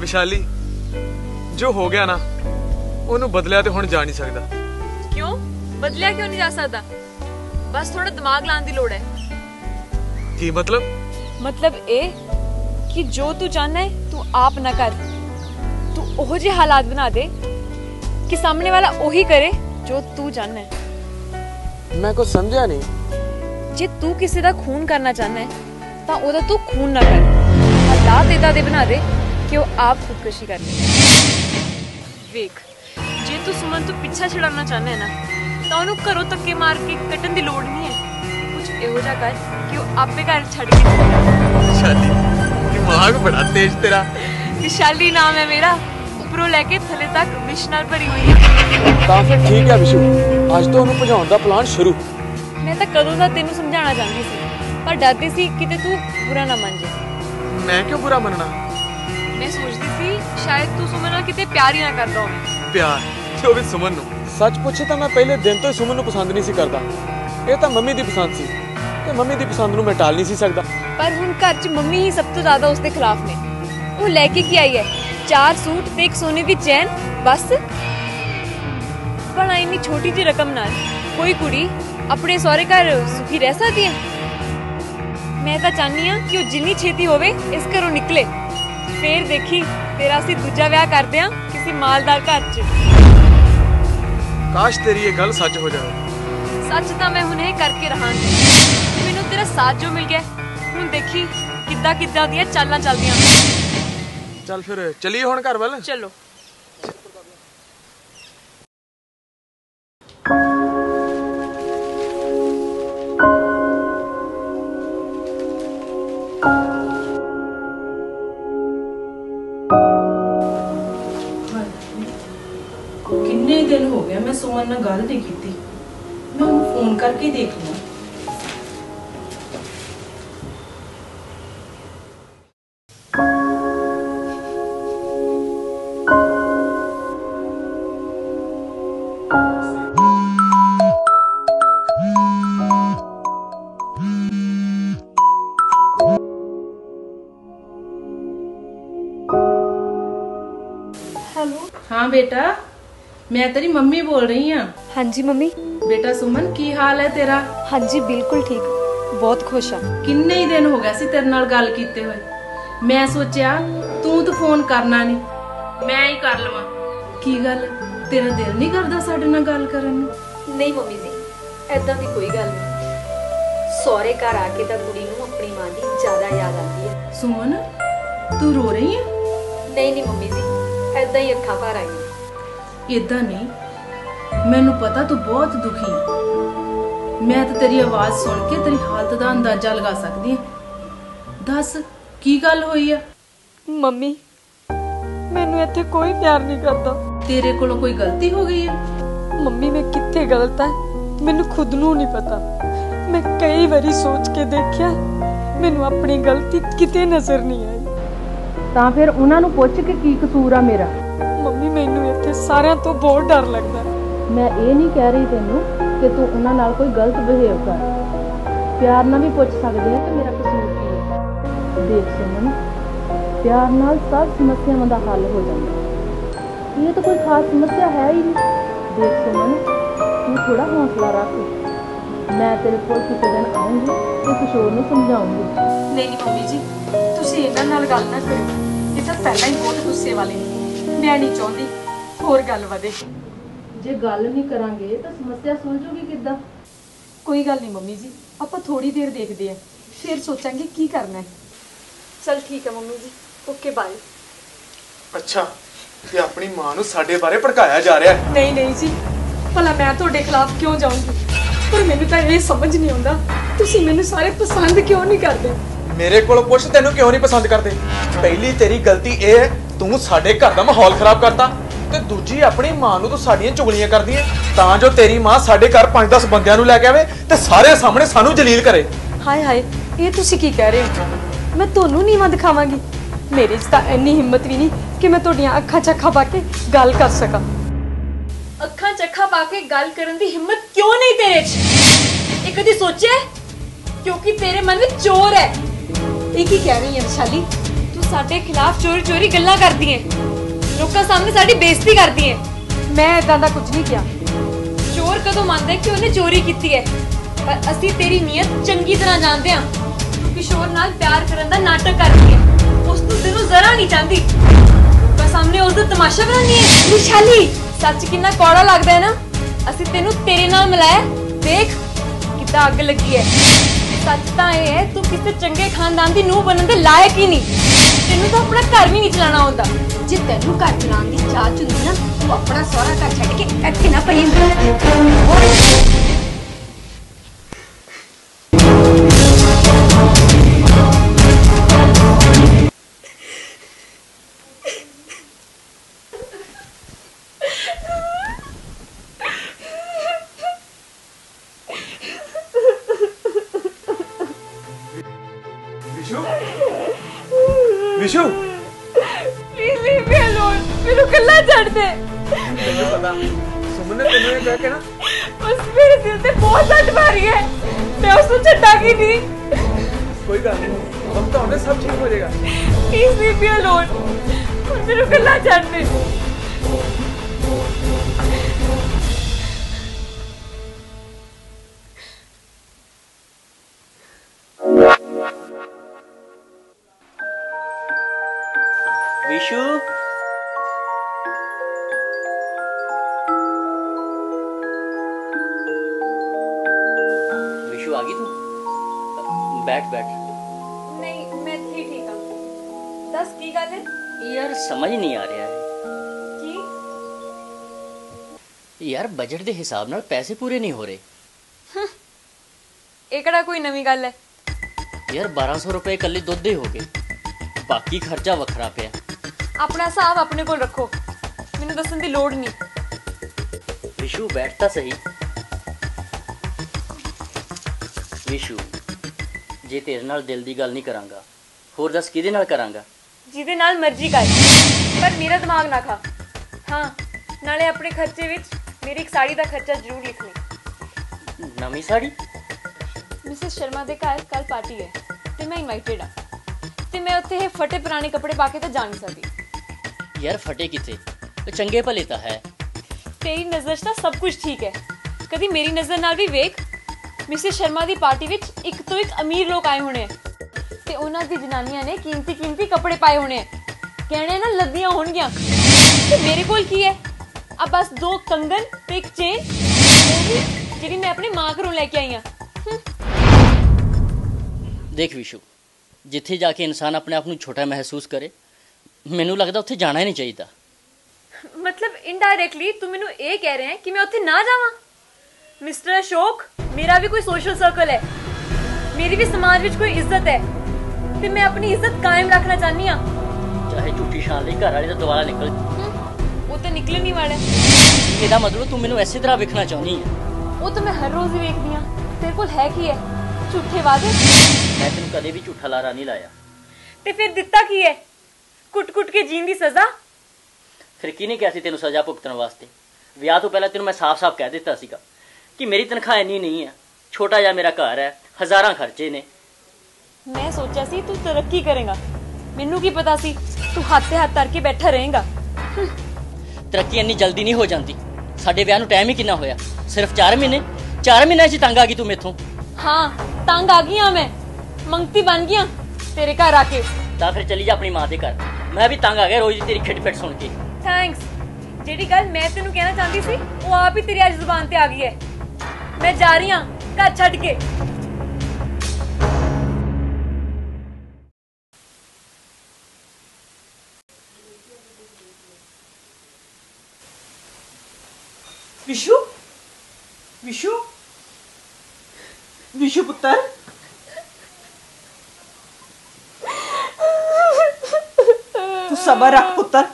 ਵਿਸ਼ਾਲੀ ਜੋ ਹੋ ਗਿਆ ਨਾ ਉਹਨੂੰ ਬਦਲਿਆ ਤੇ ਹੁਣ ਜਾ ਨਹੀਂ ਸਕਦਾ। ਕਿਉਂ? ਬਦਲਿਆ ਕਿਉਂ ਨਹੀਂ ਜਾ ਸਕਦਾ? ਬਸ ਥੋੜਾ ਦਿਮਾਗ ਲਾਉਣ ਦੀ ਲੋੜ ਹੈ। ਕੀ ਮਤਲਬ? ਮਤਲਬ ਇਹ ਕਿ ਜੋ ਤੂੰ ਚਾਹਨਾ ਹੈ ਤੂੰ ਆਪ ਨਾ ਕਰ। ਤੂੰ ਉਹੋ ਜਿਹੇ ਹਾਲਾਤ ਬਣਾ ਦੇ ਕਿ ਸਾਹਮਣੇ ਵਾਲਾ ਉਹੀ ਕਰੇ ਜੋ ਤੂੰ ਚਾਹੁੰਦਾ ਹੈ। ਮੈਂ ਕੁਝ ਸਮਝਿਆ ਨਹੀਂ। ਜੇ ਤੂੰ ਕਿਸੇ ਦਾ ਖੂਨ ਕਰਨਾ ਚਾਹੁੰਦਾ ਹੈ ਤਾਂ ਉਹਦਾ ਤੂੰ ਖੂਨ ਨਾ ਕਰ। ਹਾਲਾਤ ਇਦਾਂ ਦੇ ਬਣਾ ਦੇ ਕਿ ਉਹ ਆਪ ਖੁਦਕੁਸ਼ੀ ਕਰ ਲੇ ਵੇਖ ਜੇ ਤੂੰ ਸੁਮਨ ਤੋਂ ਪਿੱਛਾ ਛਡਾਉਣਾ ਚਾਹੁੰਦਾ ਹੈ ਨਾ ਤਾਂ ਉਹਨੂੰ ਘਰੋਂ ਧੱਕੇ ਮਾਰ ਕੇ ਕੱਢਣ ਦੀ ਲੋੜ ਨਹੀਂ ਹੈ। ਕੁਝ ਇਹੋ ਜਿਹਾ ਕਰ ਕਿ ਉਹ ਆਪੇ ਘਰ ਛੱਡ ਕੇ ਜਾਏ ਸ਼ਾਲੀ ਦਿਮਾਗ ਬੜਾ ਤੇਜ਼ ਤੇਰਾ। ਵਿਸ਼ਾਲੀ ਨਾਮ ਹੈ ਮੇਰਾ ਉੱਪਰੋਂ ਲੈ ਕੇ ਥੱਲੇ ਤੱਕ ਵਿਸ਼ ਨਾਲ ਭਰੀ ਹੋਈ ਹੈ। ਤਾਂ ਫਿਰ ਠੀਕ ਹੈ ਵਿਸ਼ੂ ਅੱਜ ਤੋਂ ਉਹਨੂੰ ਭਜਾਉਣ ਦਾ ਪਲਾਨ ਸ਼ੁਰੂ। ਮੈਂ ਤਾਂ ਕਦੋਂ ਦਾ ਤੈਨੂੰ ਸਮਝਾਉਣਾ ਚਾਹੁੰਦੀ ਸੀ ਪਰ ਡਰਦੀ ਸੀ ਕਿਤੇ ਤੂੰ ਬੁਰਾ ਨਾ ਮੰਨ ਜਾਏ ਮੈਂ ਕਿਉਂ ਬੁਰਾ ਮੰਨਣਾ? ਮੈਂ ਸੋਚਦੀ ਸੀ ਸ਼ਾਇਦ ਤੂੰ ਸੁਮਨ ਨਾਲ ਕਿਤੇ ਪਿਆਰ ਹੀ ਨਾ ਕਰਦਾ ਹੋਵੇਂ। ਪਿਆਰ ਤੇ ਉਹ ਵੀ ਸੁਮਨ ਨੂੰ। ਸੱਚ ਪੁੱਛੇ ਤਾਂ ਮੈਂ ਪਹਿਲੇ ਦਿਨ ਤੋਂ ਹੀ ਸੁਮਨ ਨੂੰ ਪਸੰਦ ਨਹੀਂ ਸੀ ਕਰਦਾ। ਇਹ ਤਾਂ ਮੰਮੀ ਦੀ ਪਸੰਦ ਸੀ। ਤੇ ਮੰਮੀ ਦੀ ਪਸੰਦ ਨੂੰ ਮੈਂ ਟਾਲ ਨਹੀਂ ਸੀ ਸਕਦਾ। ਪਰ ਹੁਣ ਘਰ 'ਚ ਮੰਮੀ ਹੀ ਸਭ ਤੋਂ ਜ਼ਿਆਦਾ ਉਸਦੇ ਖਿਲਾਫ ਨੇ। ਉਹ ਲੈ ਕੇ ਕੀ ਆਈ ਹੈ? ਚਾਰ ਸੂਟ ਤੇ ਇੱਕ ਸੋਨੇ ਦੀ ਚੈਨ? ਬਸ? ਭਲਾ ਇੰਨੀ ਛੋਟੀ ਜਿਹੀ ਰਕਮ ਨਾਲ ਕੋਈ ਕੁੜੀ ਆਪਣੇ ਸਹੁਰੇ ਘਰ ਸੁਖੀ ਰਹਿ ਸਕਦੀ ਹੈ? ਮੈਂ ਤਾਂ ਚਾਹਨੀ ਆ ਕਿ ਉਹ ਜਿੰਨੀ ਛੇਤੀ ਹੋਵੇ ਇਸ ਘਰੋਂ ਨਿਕਲੇ। ਫੇਰ ਦੇਖੀ, ਤੇਰਾ ਅਸੀਂ ਦੂਜਾ ਵਿਆਹ ਕਰਦੇ ਆ ਕਿਸੇ ਮਾਲਦਾਰ ਘਰ 'ਚ। ਕਾਸ਼ ਤੇਰੀ ਇਹ ਗੱਲ ਸੱਚ ਹੋ ਜਾਵੇ। ਸੱਚ ਤਾਂ ਮੈਂ ਹੁਣੇ ਕਰਕੇ ਰਹਾਂਗੀ। ਮੈਨੂੰ ਤੇਰਾ ਸਾਥ ਜੋ ਮਿਲ ਗਿਆ ਹੁਣ ਦੇਖੀ ਕਿੱਦਾਂ ਕਿੱਦਾਂ ਦੀਆਂ ਚਾਲਾਂ ਚੱਲਦੀਆਂ। ਚੱਲ ਫਿਰ ਚੱਲੀਏ ਹੁਣ ਘਰ ਵੱਲ? ਚਲੋ। ਕਿੰਨੇ ਦਿਨ ਹੋ ਗਏ ਮੈਂ ਸੁਮਨ ਨਾਲ ਗੱਲ ਨਹੀਂ ਕੀਤੀ ਮੈਂ ਉਹਨੂੰ ਫੋਨ ਕਰਕੇ ਹੀ ਦੇਖ ਲਵਾਂ ਹੈਲੋ ਹਾਂ ਬੇਟਾ ਮੈਂ ਤੇਰੀ ਮੰਮੀ ਬੋਲ ਰਹੀ ਹਾਂ। ਹਾਂਜੀ ਮੰਮੀ। ਬੇਟਾ ਸੁਮਨ ਕੀ ਹਾਲ ਹੈ ਤੇਰਾ? ਹਾਂਜੀ ਬਿਲਕੁਲ ਠੀਕ। ਬਹੁਤ ਖੁਸ਼ ਹਾਂ। ਕਿੰਨੇ ਹੀ ਦਿਨ ਹੋ ਗਿਆ ਸੀ ਤੇਰੇ ਨਾਲ ਗੱਲ ਕੀਤੇ ਹੋਏ। ਮੈਂ ਸੋਚਿਆ ਤੂੰ ਤਾਂ ਫੋਨ ਕਰਨਾ ਨਹੀਂ। ਮੈਂ ਹੀ ਕਰ ਲਵਾਂ। ਕੀ ਗੱਲ ਤੇਰਾ ਦਿਲ ਨਹੀਂ ਕਰਦਾ ਸਾਡੇ ਨਾਲ ਗੱਲ ਕਰਨ ਨੂੰ? ਨਹੀਂ ਮੰਮੀ ਜੀ ਐਦਾਂ ਦੀ ਕੋਈ ਗੱਲ ਨਹੀਂ। ਸਹੁਰੇ ਘਰ ਆ ਕੇ ਤਾਂ ਕੁੜੀ ਨੂੰ ਆਪਣੀ ਮਾਂ ਦੀ ਜ਼ਿਆਦਾ ਯਾਦ ਆਉਂਦੀ ਹੈ। ਸੁਮਨ ਤੂੰ ਰੋ ਰਹੀ ਹੈ? ਨਹੀਂ ਨਹੀਂ ਮੰਮੀ ਜੀ ਐਦਾਂ ਹੀ ਅੱਖਾਂ ਭਰ ਆਈਆਂ ਇਦਾਂ ਨਹੀਂ। ਮੈਨੂੰ ਪਤਾ ਤੂੰ ਬਹੁਤ ਦੁਖੀ ਹੈ ਮੈਂ ਤਾਂ ਤੇਰੀ ਆਵਾਜ਼ ਸੁਣ ਕੇ ਤੇਰੀ ਹਾਲਤ ਦਾ ਅੰਦਾਜ਼ਾ ਲਗਾ ਸਕਦੀ ਹਾਂ ਦੱਸ ਕੀ ਗੱਲ ਹੋਈ ਆ? ਮੰਮੀ ਮੈਨੂੰ ਇੱਥੇ ਕੋਈ ਪਿਆਰ ਨਹੀਂ ਕਰਦਾ। ਤੇਰੇ ਕੋਲੋਂ ਕੋਈ ਗਲਤੀ ਹੋ ਗਈ ਹੈ ਮੰਮੀ ਮੈਂ ਕਿੱਥੇ ਗਲਤ ਹੈ ਮੈਨੂੰ ਖੁਦ ਨੂੰ ਨਹੀਂ ਪਤਾ। ਮੈਂ ਕਈ ਵਾਰੀ ਸੋਚ ਕੇ ਦੇਖਿਆ ਮੈਨੂੰ ਆਪਣੀ ਗਲਤੀ ਕਿਤੇ ਨਜ਼ਰ ਨਹੀਂ ਆਈ। ਤਾਂ ਫਿਰ ਉਹਨਾਂ ਨੂੰ ਪੁੱਛ ਕੇ ਕੀ ਕਸੂਰ ਆ ਮੇਰਾ? ਸਾਰਿਆਂ ਤੋਂ ਬਹੁਤ ਡਰ ਲੱਗਦਾ। ਮੈਂ ਇਹ ਨਹੀਂ ਕਹਿ ਰਹੀ ਤੈਨੂੰ ਕਿ ਤੂੰ ਉਹਨਾਂ ਨਾਲ ਕੋਈ ਗਲਤ ਬਿਹੇਵ ਕਰ। ਪਿਆਰ ਨਾਲ ਵੀ ਪੁੱਛ ਸਕਦੇ ਆ ਕਿ ਮੇਰਾ ਕਸੂਰ ਕੀ ਹੈ। ਦੇਖ ਸੁਮਨ ਪਿਆਰ ਨਾਲ ਸਭ ਸਮੱਸਿਆਵਾਂ ਦਾ ਹੱਲ ਹੋ ਜਾਂਦਾ। ਇਹ ਤਾਂ ਕੋਈ ਖਾਸ ਸਮੱਸਿਆ ਹੈ ਹੀ ਨਹੀਂ। ਦੇਖ ਸੁਮਨ ਤੂੰ ਥੋੜਾ ਹੌਸਲਾ ਰੱਖ। ਮੈਂ ਤੇਰੇ ਕੋਲ ਕਿਸੇ ਦਿਨ ਆਉਂਗੀ ਤੇ ਕਿਸ਼ੋਰ ਨੂੰ ਸਮਝਾਉਂਗੀ ਨਹੀਂ ਨਹੀਂ ਮੰਮੀ ਜੀ ਤੁਸੀਂ ਇਹਨਾਂ ਨਾਲ ਗੱਲ ਨਾ ਕਰੋ। ਇਹ ਤਾਂ ਪਹਿਲਾਂ ਹੀ ਬਹੁਤ ਗੁੱਸੇ ਵਾਲੇ ਨੇ। ਮੈਂ ਨਹੀਂ ਚਾਹੁੰਦੀ ਹੋਰ ਗੱਲ ਵਧੇ। ਜੇ ਗੱਲ ਨਹੀਂ ਕਰਾਂਗੇ ਤਾਂ ਸਮੱਸਿਆ ਸੁਲਝੂਗੀ ਕਿੱਦਾਂ? ਕੋਈ ਗੱਲ ਨਹੀਂ ਮੰਮੀ ਜੀ ਆਪਾਂ ਥੋੜੀ ਦੇਰ ਦੇਖਦੇ ਆਂ ਫਿਰ ਸੋਚਾਂਗੇ ਕੀ ਕਰਨਾ ਹੈ। ਚਲ ਠੀਕ ਹੈ ਮੰਮੀ ਜੀ ਓਕੇ ਬਾਏ। ਅੱਛਾ ਤੇ ਆਪਣੀ ਮਾਂ ਨੂੰ ਸਾਡੇ ਬਾਰੇ ਭੜਕਾਇਆ ਜਾ ਰਿਹਾ ਹੈ? ਨਹੀਂ ਨਹੀਂ ਜੀ ਭਲਾ ਮੈਂ ਤੁਹਾਡੇ ਖਿਲਾਫ ਕਿਉਂ ਜਾਊਂਗੀ? ਪਰ ਮੈਨੂੰ ਤਾਂ ਇਹ ਸਮਝ ਨਹੀਂ ਆਉਂਦਾ ਤੁਸੀਂ ਮੈਨੂੰ ਸਾਰੇ ਪਸੰਦ ਕਿਉਂ ਨਹੀਂ ਕਰਦੇ? ਮੇਰੇ ਕੋਲ ਪੁੱਛ ਤੈਨੂੰ ਕਿਉਂ ਨਹੀਂ ਪਸੰਦ ਕਰਦੇ? ਪਹਿਲੀ ਤੇਰੀ ਗਲਤੀ ਇਹ ਹੈ ਤੂੰ ਸਾਡੇ ਘਰ ਦਾ ਮਾਹੌਲ ਖਰਾਬ ਕਰਤਾ। ਤੇ ਦੂਜੀ ਆਪਣੀ ਮਾਂ ਨੂੰ ਤੂੰ ਸਾਡੀਆਂ ਚੁਗਲੀਆਂ ਕਰਦੀ ਤਾਂ ਜੋ ਤੇਰੀ ਮਾਂ ਸਾਡੇ ਘਰ 5-10 ਬੰਦਿਆਂ ਨੂੰ ਲੈ ਕੇ ਆਵੇ ਤੇ ਸਾਰਿਆਂ ਸਾਹਮਣੇ ਸਾਨੂੰ ਜਲੀਲ ਕਰੇ। ਹਾਏ ਹਾਏ ਇਹ ਤੁਸੀਂ ਕੀ ਕਹਿ ਰਹੇ ਹੋ? ਮੈਂ ਤੁਹਾਨੂੰ ਨੀਵਾਂ ਦਿਖਾਵਾਂਗੀ। ਮੇਰੇ 'ਚ ਤਾਂ ਇੰਨੀ ਹਿੰਮਤ ਵੀ ਨਹੀਂ ਕਿ ਮੈਂ ਤੁਹਾਡੀਆਂ ਅੱਖਾਂ 'ਚ ਅੱਖਾਂ ਪਾ ਕੇ ਗੱਲ ਕਰ ਸਕਾਂ। ਅੱਖਾਂ 'ਚ ਅੱਖਾਂ ਪਾ ਕੇ ਗੱਲ ਕਰਨ ਦੀ ਹਿੰਮਤ ਕਿਉਂ ਨਹੀਂ ਤੇਰੇ 'ਚ? ਇਹ ਕਦੀ ਸੋਚਿਆ ਹੈ? ਕਿਉਂਕਿ ਤੇਰੇ ਮਨ ਵਿੱਚ ਚੋਰ ਹੈ। ਇਹ ਕੀ ਕਹਿ ਰਹੀ ਹੈ ਵਿਸ਼ਾਲੀ? ਤੂੰ ਸਾਡੇ ਖਿਲਾਫ ਚੋਰੀ ਚੋਰੀ ਗੱਲਾਂ ਕਰਦੀ ਹੈ ਲੋਕਾਂ ਸਾਹਮਣੇ ਸਾਡੀ ਬੇਇੱਜ਼ਤੀ ਕਰਦੀ ਹੈ। ਮੈਂ ਇਦਾਂ ਦਾ ਕੁਝ ਨਹੀਂ ਕਿਹਾ। ਚੋਰ ਕਦੋਂ ਮੰਨਦਾ ਹੈ ਕਿ ਉਹਨੇ ਚੋਰੀ ਕੀਤੀ ਹੈ? ਪਰ ਅਸੀਂ ਤੇਰੀ ਨੀਅਤ ਚੰਗੀ ਤਰ੍ਹਾਂ ਜਾਣਦੇ ਹਾਂ। ਕਿਸ਼ੋਰ ਨਾਲ ਪਿਆਰ ਕਰਨ ਦਾ ਨਾਟਕ ਕਰਦੀ ਹੈ। ਉਸ ਤੋਂ ਤੈਨੂੰ ਜ਼ਰਾ ਨਹੀਂ ਚਾਹੁੰਦੀ। ਲੋਕਾਂ ਸਾਹਮਣੇ ਉਸ ਉਸ ਦਾ ਤਮਾਸ਼ਾ ਬਣਾਉਣੀ ਹੈ। ਵਿਸ਼ਾਲੀ! ਸੱਚ ਕਿੰਨਾ ਕੌੜਾ ਲੱਗਦਾ ਹੈ ਨਾ? ਅਸੀਂ ਤੈਨੂੰ ਤੇਰੇ ਨਾਲ ਮਿਲਾਇਆ ਦੇਖ ਕਿੱਦਾਂ ਅੱਗ ਲੱਗੀ ਹੈ। ਸੱਚ ਤਾਂ ਇਹ ਹੈ ਤੂੰ ਕਿਸੇ ਚੰਗੇ ਖਾਨਦਾਨ ਦੀ ਨੂੰਹ ਬਣਨ ਦੇ ਲਾਇਕ ਹੀ ਨਹੀਂ। ਤੈਨੂੰ ਤਾਂ ਆਪਣਾ ਘਰ ਵੀ ਨਹੀਂ ਚਲਾਉਣਾ ਆਉਂਦਾ। ਜੇ ਤੈਨੂੰ ਘਰ ਚਲਾਉਣ ਦੀ ਚਾਹ ਹੁੰਦੀ ਨਾ ਤੂੰ ਆਪਣਾ ਸਹੁਰਾ ਘਰ ਛੱਡ ਕੇ ਇੱਥੇ ਨਾ ਪਈ ਵਿਸ਼ੂ ਛੱਡਾਂਗੀ ਨਹੀਂ? ਕੋਈ ਗੱਲ ਨਹੀਂ ਵਕਤ ਆਉਂਦੇ ਸਭ ਠੀਕ ਹੋ ਜਾਏਗਾ। ਪਲੀਜ਼ ਲੀਵ ਮੀ ਅਲੋਨ ਮੈਨੂੰ ਕੱਲਾ ਛੱਡ ਯਾਰ ਬਜਟ ਦੇ ਹਿਸਾਬ ਨਾਲ ਪੈਸੇ ਪੂਰੇ ਨਹੀਂ ਹੋ ਰਹੇ। ਇਹ ਕਿਹੜਾ ਕੋਈ ਨਵੀਂ ਗੱਲ ਹੈ? ਯਾਰ 1200 ਰੁਪਏ ਇਕੱਲੇ ਦੁੱਧ ਦੇ ਹੋ ਗਏ। ਬਾਕੀ ਖਰਚਾ ਵੱਖਰਾ ਪਿਆ। ਆਪਣਾ ਹਿਸਾਬ ਆਪਣੇ ਕੋਲ ਰੱਖੋ। ਮੈਨੂੰ ਦੱਸਣ ਦੀ ਲੋੜ ਨਹੀਂ। ਵਿਸ਼ੂ ਬੈਠ ਤਾਂ ਸਹੀ। ਵਿਸ਼ੂ ਜੇ ਤੇਰੇ ਨਾਲ ਦਿਲ ਦੀ ਗੱਲ ਨਹੀਂ ਕਰਾਂਗਾ ਹੋਰ ਦੱਸ ਕਿਹਦੇ ਨਾਲ ਕਰਾਂਗਾ? ਜਿਹਦੇ ਨਾਲ ਮਰਜ਼ੀ ਕਰ। ਪਰ ਮੇਰਾ ਦਿਮਾਗ ਨਾ ਖਾ। ਹਾਂ ਨਾਲੇ ਆਪਣੇ ਖਰਚੇ ਵਿੱਚ ਮੇਰੀ ਇੱਕ ਸਾੜੀ ਦਾ ਖਰਚਾ ਜ਼ਰੂਰ ਲਿਖ ਲਈ ਨਵੀਂ ਸਾੜੀ? ਮਿਸਿਸ ਸ਼ਰਮਾ ਦੇ ਘਰ ਕੱਲ ਪਾਰਟੀ ਹੈ ਤੇ ਮੈਂ ਇਨਵਾਈਟਡ ਆ ਤੇ ਮੈਂ ਉੱਥੇ ਇਹ ਫਟੇ ਪੁਰਾਣੇ ਕੱਪੜੇ ਪਾ ਕੇ ਤਾਂ ਜਾ ਨਹੀਂ ਸਕਦੀ। ਯਾਰ ਫਟੇ ਕਿੱਥੇ? ਉਹ ਚੰਗੇ ਭਲੇ ਤਾਂ ਹੈ। ਤੇਰੀ ਨਜ਼ਰ 'ਚ ਤਾਂ ਸਭ ਕੁਝ ਠੀਕ ਹੈ। ਕਦੀ ਮੇਰੀ ਨਜ਼ਰ ਨਾਲ ਵੀ ਵੇਖ ਮਿਸਿਸ ਸ਼ਰਮਾ ਦੀ ਪਾਰਟੀ ਵਿੱਚ ਇੱਕ ਤੋਂ ਇੱਕ ਅਮੀਰ ਲੋਕ ਆਏ ਹੋਣੇ ਹੈ ਤੇ ਉਹਨਾਂ ਦੀ ਜਨਾਨੀਆਂ ਨੇ ਕੀਮਤੀ ਕੀਮਤੀ ਕੱਪੜੇ ਪਾਏ ਹੋਣੇ ਕਹਿਣੇ ਨਾ ਲੱਦੀਆਂ ਹੋਣਗੀਆਂ। ਤੇ ਮੇਰੇ ਕੋਲ ਕੀ ਹੈ? ਆ ਬਸ ਦੋ ਕੰਗਨ ਤੇ ਇੱਕ ਚੇਨ। ਉਹ ਵੀ ਜਿਹੜੀ ਮੈਂ ਆਪਣੀ ਮਾਂ ਘਰੋਂ ਲੈ ਕੇ ਆਈ ਹਾਂ ਦੇਖ ਵਿਸ਼ੂ ਜਿੱਥੇ ਜਾ ਕੇ ਇਨਸਾਨ ਆਪਣੇ ਆਪ ਨੂੰ ਛੋਟਾ ਮਹਿਸੂਸ ਕਰੇ ਮੈਨੂੰ ਲੱਗਦਾ ਉੱਥੇ ਜਾਣਾ ਹੀ ਨਹੀਂ ਚਾਹੀਦਾ। ਮਤਲਬ ਇਨਡਾਇਰੈਕਟਲੀ ਤੂੰ ਮੈਨੂੰ ਇਹ ਕਹਿ ਰਿਹਾ ਹੈ ਕਿ ਮੈਂ ਉੱਥੇ ਨਾ ਜਾਵਾਂ? ਮਿਸਟਰ ਅਸ਼ੋਕ ਮੇਰਾ ਵੀ ਕੋਈ ਸੋਸ਼ਲ ਸਰਕਲ ਹੈ। ਮੇਰੀ ਵੀ ਸਮਾਜ ਵਿੱਚ ਕੋਈ ਇੱਜ਼ਤ ਹੈ। ਤੇ ਮੈਂ ਆਪਣੀ ਇੱਜ਼ਤ ਕਾਇਮ ਰੱਖਣਾ ਚਾਹਨੀ ਆ ਚਾਹੇ ਝੂਠੀ ਸ਼ਾਨ ਲਈ ਘਰ ਵਾਲੇ ਦਾ ਦੁਆਰਾ ਨਿਕਲ ਤਾਂ ਨਿਕਲਣ ਹੀ ਵਾਲਾ ਇਹਦਾ ਮਤਲਬ ਤੂੰ ਮੈਨੂੰ ਐਸੀ ਤਰ੍ਹਾਂ ਵੇਖਣਾ ਚਾਹੁੰਦੀ ਹੈ। ਉਹ ਤਾਂ ਮੈਂ ਹਰ ਰੋਜ਼ ਹੀ ਵੇਖਦੀ ਆ ਤੇਰੇ ਕੋਲ ਹੈ ਕੀ ਹੈ? ਝੂਠੇ ਵਾਅਦੇ? ਮੈਂ ਤੈਨੂੰ ਕਦੇ ਵੀ ਝੂਠਾ ਲਾਰਾ ਨਹੀਂ ਲਾਇਆ। ਤੇ ਫਿਰ ਦਿੱਤਾ ਕੀ ਹੈ? ਕੁੱਟ-ਕੁੱਟ ਕੇ ਜੀਣ ਦੀ ਸਜ਼ਾ? ਫਿਰ ਕਿਹਨੇ ਕਿਹਾ ਸੀ ਤੈਨੂੰ ਸਜ਼ਾ ਭੁਗਤਣ ਵਾਸਤੇ? ਵਿਆਹ ਤੋਂ ਪਹਿਲਾਂ ਤੈਨੂੰ ਮੈਂ ਸਾਫ਼-ਸਾਫ਼ ਕਹਿ ਦਿੱਤਾ ਸੀਗਾ ਕਿ ਮੇਰੀ ਤਨਖਾਹ ਇੰਨੀ ਨਹੀਂ ਹੈ। ਛੋਟਾ ਜਿਹਾ ਮੇਰਾ ਘਰ ਹੈ। ਹਜ਼ਾਰਾਂ ਖਰਚੇ ਨੇ। ਮੈਂ ਸੋਚਿਆ ਸੀ ਤੂੰ ਤਰੱਕੀ ਕਰੇਗਾ। ਮੈਨੂੰ ਕੀ ਪਤਾ ਸੀ? ਤੂੰ ਹੱਥ ਤੇ ਹੱਥ ਧਰ ਕੇ ਬੈਠਾ ਰਹੇਗਾ। ਤਰੱਕੀ ਇੰਨੀ ਜਲਦੀ ਨਹੀਂ ਹੋ ਜਾਂਦੀ। ਸਾਡੇ ਵਿਆਹ ਨੂੰ ਟਾਈਮ ਹੀ ਕਿੰਨਾ ਹੋਇਆ? ਸਿਰਫ 4 ਮਹੀਨੇ? 4 ਮਹੀਨਿਆਂ 'ਚ ਤੰਗ ਆ ਗਈ ਤੂੰ ਮੇਥੋਂ? ਹਾਂ ਤੰਗ ਆ ਗਈ ਆ ਮੈਂ। ਮੰਗਤੀ ਬਣ ਗਈ ਆਂ ਤੇਰੇ ਘਰ ਆ ਕੇ। ਤਾਂ ਫਿਰ ਚਲੀ ਜਾ ਆਪਣੀ ਮਾਂ ਦੇ ਘਰ। ਮੈਂ ਵੀ ਤੰਗ ਆ ਗਿਆ ਰੋਜ਼ ਦੀ ਤੇਰੀ ਖਿੱਟ-ਪਿੱਟ ਸੁਣ ਕੇ। ਥੈਂਕਸ ਜਿਹੜੀ ਗੱਲ ਮੈਂ ਤੈਨੂੰ ਕਹਿਣਾ ਚਾਹੁੰਦੀ ਸੀ ਉਹ ਆਪ ਹੀ ਤੇਰੀ ਅੱਜ ਜ਼ੁਬਾਨ ਤੇ ਆ ਗਈ ਹੈ। ਮੈਂ ਜਾ ਰਹੀ ਹਾਂ ਘਰ ਛੱਡ ਕੇ। ਵਿਸ਼ੂ ਵਿਸ਼ੂ ਵਿਸ਼ੂ ਪੁੱਤਰ ਤੂੰ ਸਬਰ ਰੱਖ ਪੁੱਤਰ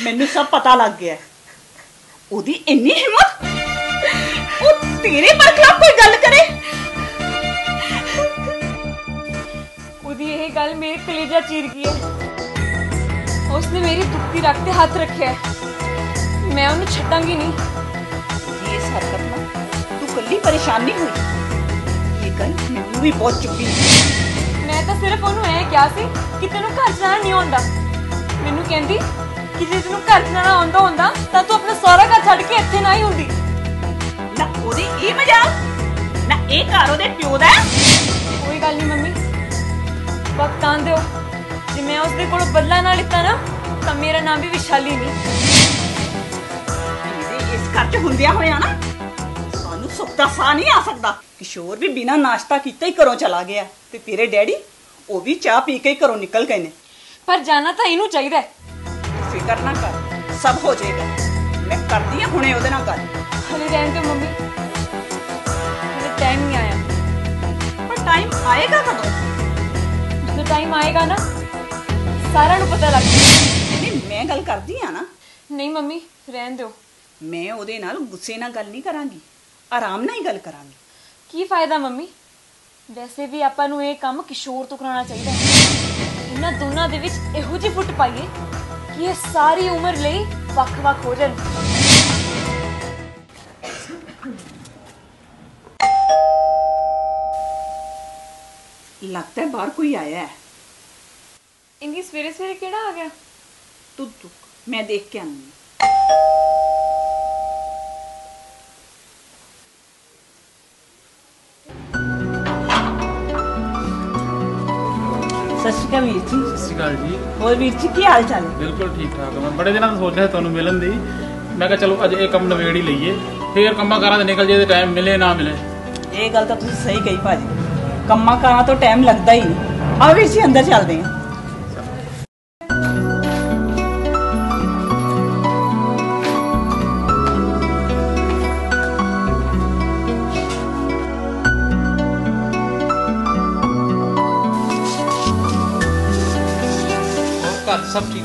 ਮੈਨੂੰ ਸਭ ਪਤਾ ਲੱਗ ਗਿਆ ਹੈ। ਉਹਦੀ ਇੰਨੀ ਹਿੰਮਤ ਉਹ ਤੇਰੇ ਬਰਖਲਾਫ ਕੋਈ ਗੱਲ ਕਰੇ ਉਹਦੀ ਇਹ ਗੱਲ ਮੇਰੇ ਕਲੇਜਾ ਚੀਰ ਗਈ ਹੈ ਉਸਨੇ ਮੇਰੀ ਦੁੱਖਤੀ ਰੱਖ ਤੇ ਹੱਥ ਰੱਖਿਆ ਹੈ ਮੈਂ ਉਹਨੂੰ ਛੱਡਾਂਗੀ ਨਹੀਂ। ਇਸ ਹਰਕਤ ਨਾਲ ਤੂੰ ਕੱਲੀ ਪਰੇਸ਼ਾਨ ਨਹੀਂ ਹੋਈ। ਇਹ ਗੱਲ ਮੈਨੂੰ ਵੀ ਬਹੁਤ ਚੁੱਕੀ ਮੈਂ ਤਾਂ ਸਿਰਫ ਉਹਨੂੰ ਇਹ ਕਿਹਾ ਸੀ ਕਿ ਤੈਨੂੰ ਘਰ ਚਲਾਉਣਾ ਨਹੀਂ ਆਉਂਦਾ। ਮੈਨੂੰ ਕਹਿੰਦੀ ਕਿ ਜੇ ਤੈਨੂੰ ਘਰ ਚਲਾਉਣਾ ਆਉਂਦਾ ਹੁੰਦਾ ਤਾਂ ਤੂੰ ਆਪਣਾ ਸਾਰਾ ਘਰ ਛੱਡ ਕੇ ਇੱਥੇ ਨਾ ਹੀ ਹੁੰਦੀ। ਨਾ ਉਹਦੀ ਇਹ ਮਜ਼ਾਕ? ਨਾ ਇਹ ਘਰ ਉਹਦੇ ਪਿਓ ਦਾ ਹੈ? ਕੋਈ ਗੱਲ ਨਹੀਂ ਮੰਮੀ। ਵਕਤ ਆਉਣ ਦਿਓ। ਜੇ ਮੈਂ ਉਸਦੇ ਕੋਲੋਂ ਬਦਲਾ ਨਾ ਲਿੱਤਾ ਨਾ ਤਾਂ ਮੇਰਾ ਨਾਮ ਵੀ ਵਿਸ਼ਾਲੀ ਨਹੀਂ। ਘਰ 'ਚ ਹੁੰਦਿਆਂ ਹੋਇਆ ਨਾ ਸਾਨੂੰ ਸੁੱਖ ਦਾ ਸਾਹ ਨਹੀਂ ਆ ਸਕਦਾ। ਕਿਸ਼ੋਰ ਵੀ ਬਿਨਾਂ ਨਾਸ਼ਤਾ ਕੀਤੇ ਹੀ ਘਰੋਂ ਚਲਾ ਗਿਆ। ਤੇ ਤੇਰੇ ਡੈਡੀ ਉਹ ਵੀ ਚਾਹ ਪੀ ਕੇ ਹੀ ਘਰੋਂ ਨਿਕਲ ਗਏ ਨੇ। ਪਰ ਜਾਣਾ ਤਾਂ ਇਹਨੂੰ ਚਾਹੀਦਾ ਹੈ। ਫਿਕਰ ਨਾ ਕਰ ਸਭ ਹੋ ਜਾਏਗਾ। ਮੈਂ ਕਰਦੀ ਆ ਹੁਣੇ ਉਹਦੇ ਨਾਲ ਗੱਲ। ਹਲੇ ਰਹਿਣ ਤੇ ਮੰਮੀ। ਹਲੇ ਟਾਈਮ ਨਹੀਂ ਆਇਆ। ਪਰ ਟਾਈਮ ਆਏਗਾ ਕਦੋਂ? ਜਦੋਂ ਟਾਈਮ ਆਏਗਾ ਨਾ ਸਾਰਿਆਂ ਨੂੰ ਪਤਾ ਲੱਗ ਨਹੀਂ ਮੈਂ ਗੱਲ ਕਰਦੀ ਆ ਨਾ। ਨਹੀਂ ਮੰਮੀ ਰਹਿਣ ਦਿਓ। ਮੈਂ ਉਹਦੇ ਨਾਲ ਗੁੱਸੇ ਨਾਲ ਗੱਲ ਨਹੀਂ ਕਰਾਂਗੀ। ਆਰਾਮ ਨਾਲ ਹੀ ਗੱਲ ਕਰਾਂਗੀ। ਕੀ ਫਾਇਦਾ ਮੰਮੀ? ਵੈਸੇ ਵੀ ਆਪਾਂ ਨੂੰ ਇਹ ਕੰਮ ਕਿਸ਼ੋਰ ਤੋਂ ਕਰਾਉਣਾ ਚਾਹੀਦਾ ਹੈ। ਇਹਨਾਂ ਦੋਨਾਂ ਦੇ ਵਿੱਚ ਇਹੋ ਜਿਹੀ ਫੁੱਟ ਪਾਈਏ ਕਿ ਇਹ ਸਾਰੀ ਉਮਰ ਲਈ ਵੱਖ-ਵੱਖ ਹੋ ਜਾਣ। ਲੱਗਦਾ ਹੈ ਬਾਹਰ ਕੋਈ ਆਇਆ ਹੈ। ਇੰਨੀ ਸਵੇਰੇ ਸਵੇਰੇ ਕਿਹੜਾ ਆ ਗਿਆ? ਤੂੰ ਤੂੰ ਮੈਂ ਦੇਖ ਕੇ ਆਉਂਦੀ ਹਾਂ। ਸਤਿ ਸ਼੍ਰੀ ਅਕਾਲ ਵੀਰ ਜੀ। ਸਤਿ ਸ਼੍ਰੀ ਅਕਾਲ ਜੀ। ਹੋਰ ਵੀਰ ਜੀ ਕੀ ਹਾਲ ਚਾਲ? ਹੈ ਬਿਲਕੁਲ ਠੀਕ ਠਾਕ। ਮੈਂ ਬੜੇ ਦਿਨਾਂ ਤੋਂ ਸੋਚ ਰਿਹਾ ਸੀ ਤੁਹਾਨੂੰ ਮਿਲਣ ਦੀ। ਮੈਂ ਕਿਹਾ ਚਲੋ ਅੱਜ ਇਹ ਕੰਮ ਨਵੇੜ ਹੀ ਲਈਏ। ਫੇਰ ਕੰਮਾਂ ਕਾਰਾਂ ਤੇ ਨਿਕਲ ਜੇ ਤੇ ਟਾਈਮ ਮਿਲੇ ਨਾ ਮਿਲੇ। ਇਹ ਗੱਲ ਤਾਂ ਤੁਸੀਂ ਸਹੀ ਕਹੀ ਭਾਜੀ। ਕੰਮਾਂ ਕਾਰਾਂ ਤੋਂ ਟਾਈਮ ਲੱਗਦਾ ਹੀ ਨਹੀਂ। ਆ ਵੀਰ ਜੀ ਅੰਦਰ ਚੱਲਦੇ ਹਾਂ।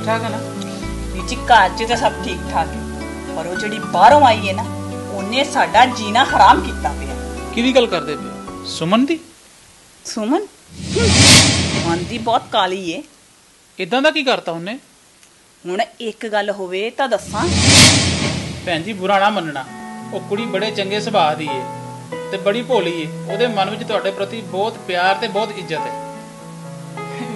ਠੀਕ ਹੈ ਨਾ? ਵੀਰ ਜੀ ਘਰ 'ਚ ਤਾਂ ਸਭ ਠੀਕ ਠਾਕ ਹੈ। ਪਰ ਉਹ ਜਿਹੜੀ ਬਾਹਰੋਂ ਆਈ ਹੈ ਨਾ ਉਹਨੇ ਸਾਡਾ ਜੀਣਾ ਹਰਾਮ ਕੀਤਾ ਪਿਆ। ਕਿਹਦੀ ਗੱਲ ਕਰਦੇ ਪਏ ਸੁਮਨ ਦੀ? ਸੁਮਨ? ਮਨ ਦੀ ਬਹੁਤ ਕਾਲੀ ਏ। ਇਦਾਂ ਦਾ ਕੀ ਕਰਤਾ ਉਹਨੇ? ਹੁਣ ਇੱਕ ਗੱਲ ਹੋਵੇ ਤਾਂ ਦੱਸਾਂ। ਭੈਣ ਜੀ ਬੁਰਾ ਨਾ ਮੰਨਣਾ। ਉਹ ਕੁੜੀ ਬੜੇ ਚੰਗੇ ਸੁਭਾਅ ਦੀ ਏ ਤੇ ਬੜੀ ਭੋਲੀ ਏ। ਉਹਦੇ ਮਨ ਵਿੱਚ ਤੁਹਾਡੇ ਪ੍ਰਤੀ ਬਹੁਤ ਪਿਆਰ ਤੇ ਬਹੁਤ ਇੱਜ਼ਤ ਹੈ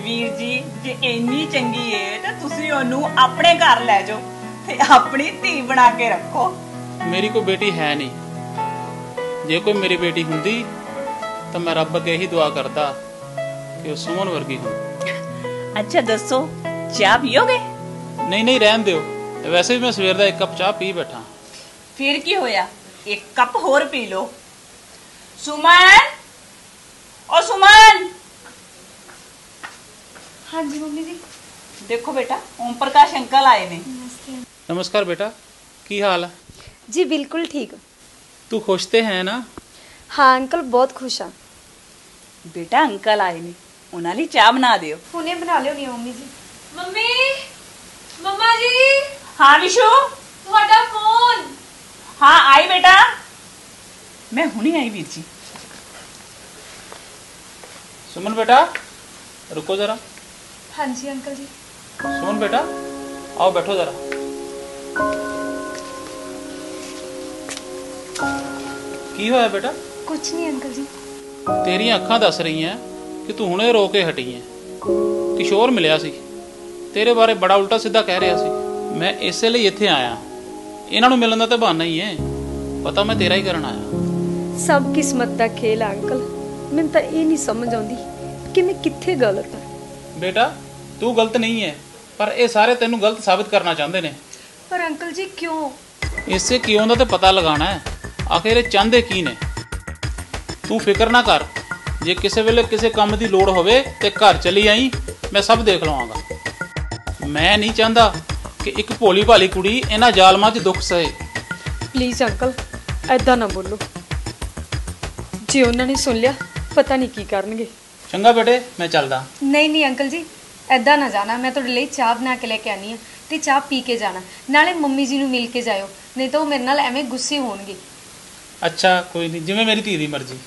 ਵੀਰ ਜੀ ਜੇ ਇੰਨੀ ਚੰਗੀ ਏ ਤਾਂ ਤੁਸੀਂ ਉਹਨੂੰ ਆਪਣੇ ਘਰ ਲੈ ਜਾਓ ਤੇ ਆਪਣੀ ਧੀ ਬਣਾ ਕੇ ਰੱਖੋ। ਮੇਰੀ ਕੋਈ ਬੇਟੀ ਹੈ ਨਹੀਂ। ਜੇ ਕੋਈ ਮੇਰੀ ਬੇਟੀ ਹੁੰਦੀ ਤਾਂ ਮੈਂ ਰੱਬ ਅੱਗੇ ਇਹੀ ਦੁਆ ਕਰਦਾ ਕਿ ਉਹ ਸੁਮਨ ਵਰਗੀ ਹੋਵੇ। ਅੱਛਾ ਦੱਸੋ ਚਾਹ ਪੀਓਗੇ? ਨਹੀਂ ਨਹੀਂ ਰਹਿਣ ਦਿਓ। ਵੈਸੇ ਵੀ ਮੈਂ ਸਵੇਰ ਦਾ ਇੱਕ ਕੱਪ ਚਾਹ ਪੀ ਬੈਠਾ। ਫਿਰ ਕੀ ਹੋਇਆ? ਇੱਕ ਕੱਪ ਹੋਰ ਪੀ ਲਓ। ਸੁਮਨ! ਓ ਸੁਮਨ! ਹਾਂਜੀ ਮੰਮੀ ਜੀ ਦੇਖੋ ਬੇਟਾ ਓਮ ਪ੍ਰਕਾਸ਼ ਅੰਕਲ ਆਏ ਨੇ ਨਮਸਕਾਰ ਬੇਟਾ ਕੀ ਹਾਲ ਹੈ ਜੀ ਬਿਲਕੁਲ ਠੀਕ ਤੂੰ ਖੁਸ਼ ਤੇ ਹੈ ਨਾ ਹਾਂ ਅੰਕਲ ਬਹੁਤ ਖੁਸ਼ ਹਾਂ ਬੇਟਾ ਅੰਕਲ ਆਏ ਨੇ ਉਹਨਾਂ ਲਈ ਚਾਹ ਬਣਾ ਦਿਓ ਹੁਣੇ ਬਣਾ ਲਿਓਨੀ ਮੰਮੀ ਜੀ ਮੰਮੀ ਮੰਮਾ ਜੀ ਹਾਂ ਵਿਸ਼ੂ ਤੁਹਾਡਾ ਫੋਨ ਹਾਂ ਆਈ ਬੇਟਾ ਮੈਂ ਹੁਣੀ ਆਈ ਵੀਰ ਜੀ ਸੁਮਨ ਬੇਟਾ ਰੁਕੋ ਜ਼ਰਾ ਹਾਂਜੀ ਅੰਕਲ ਜੀ। ਸੁਮਨ ਬੇਟਾ ਆਓ ਬੈਠੋ ਜ਼ਰਾ। ਕੀ ਹੋਇਆ ਬੇਟਾ? ਕੁਝ ਨਹੀਂ ਅੰਕਲ ਜੀ। ਤੇਰੀਆਂ ਅੱਖਾਂ ਦੱਸ ਰਹੀਆਂ ਕਿ ਤੂੰ ਹੁਣੇ ਰੋ ਕੇ ਹਟੀ ਹੈ ਕਿਸ਼ੋਰ ਮਿਲਿਆ ਸੀ। ਤੇਰੇ ਬਾਰੇ ਬੜਾ ਉਲਟਾ ਸਿੱਧਾ ਕਹਿ ਰਿਹਾ ਸੀ। ਮੈਂ ਇਸੇ ਲਈ ਇੱਥੇ ਆਇਆ। ਇਹਨਾਂ ਨੂੰ ਮਿਲਣ ਦਾ ਤਾਂ ਬਹਾਨਾ ਹੀ ਹੈ ਪਤਾ ਮੈਂ ਤੇਰਾ ਹੀ ਕਰਨ ਆਇਆ। ਸਭ ਕਿਸਮਤ ਦਾ ਖੇਲ ਆ ਅੰਕਲ ਮੈਨੂੰ ਤਾਂ ਇਹ ਨਹੀਂ ਸਮਝ ਆਉਂਦੀ ਕਿ ਮੈਂ ਕਿੱਥੇ ਗਲਤ ਹਾਂ ਬੇਟਾ ਤੂੰ ਗਲਤ ਨਹੀਂ ਹੈ ਪਰ ਇਹ ਸਾਰੇ ਤੈਨੂੰ ਗਲਤ ਸਾਬਿਤ ਕਰਨਾ ਚਾਹੁੰਦੇ ਨੇ। ਪਰ ਅੰਕਲ ਜੀ ਕਿਉਂ? ਇਸੇ ਕਿਉਂ ਦਾ ਤੇ ਪਤਾ ਲਗਾਉਣਾ ਹੈ ਆਖਿਰ ਇਹ ਚਾਹੁੰਦੇ ਕੀ ਨੇ? ਤੂੰ ਫਿਕਰ ਨਾ ਕਰ ਜੇ ਕਿਸੇ ਵੇਲੇ ਕਿਸੇ ਕੰਮ ਦੀ ਲੋੜ ਹੋਵੇ ਤੇ ਘਰ ਚਲੀ ਆਈ ਮੈਂ ਸਭ ਦੇਖ ਲਵਾਂਗਾ। ਮੈਂ ਨਹੀਂ ਚਾਹੁੰਦਾ ਕਿ ਇੱਕ ਭੋਲੀ ਭਾਲੀ ਕੁੜੀ ਇਹਨਾਂ ਜ਼ਾਲਮਾਂ 'ਚ ਦੁੱਖ ਸਹੇ। ਪਲੀਜ਼ ਅੰਕਲ ਐਦਾਂ ਨਾ ਬੋਲੋ। ਜੇ ਉਹਨਾਂ ਨੇ ਸੁਣ ਲਿਆ ਪਤਾ ਨਹੀਂ ਕੀ ਕਰਨਗੇ। ਚੰਗਾ ਬੇਟੇ ਮੈਂ ਚੱਲਦਾ। ਨਹੀਂ ਨਹੀਂ ਅੰਕਲ ਜੀ ਐਦਾਂ ਨਾ ਜਾਣਾ ਮੈਂ ਤੁਹਾਡੇ ਲਈ ਚਾਹ ਬਣਾ ਕੇ ਲੈ ਕੇ ਆਨੀ ਆ ਤੇ ਚਾਹ ਪੀ ਕੇ ਜਾਣਾ। ਨਾਲੇ ਮੰਮੀ ਜੀ ਨੂੰ ਮਿਲ ਕੇ ਜਾਇਓ ਨਹੀਂ ਤਾਂ ਉਹ ਮੇਰੇ ਨਾਲ ਐਵੇਂ ਗੁੱਸੇ ਹੋਣਗੇ। ਅੱਛਾ ਕੋਈ ਨਹੀਂ ਜਿਵੇਂ ਮੇਰੀ ਧੀ ਦੀ ਮਰਜ਼ੀ।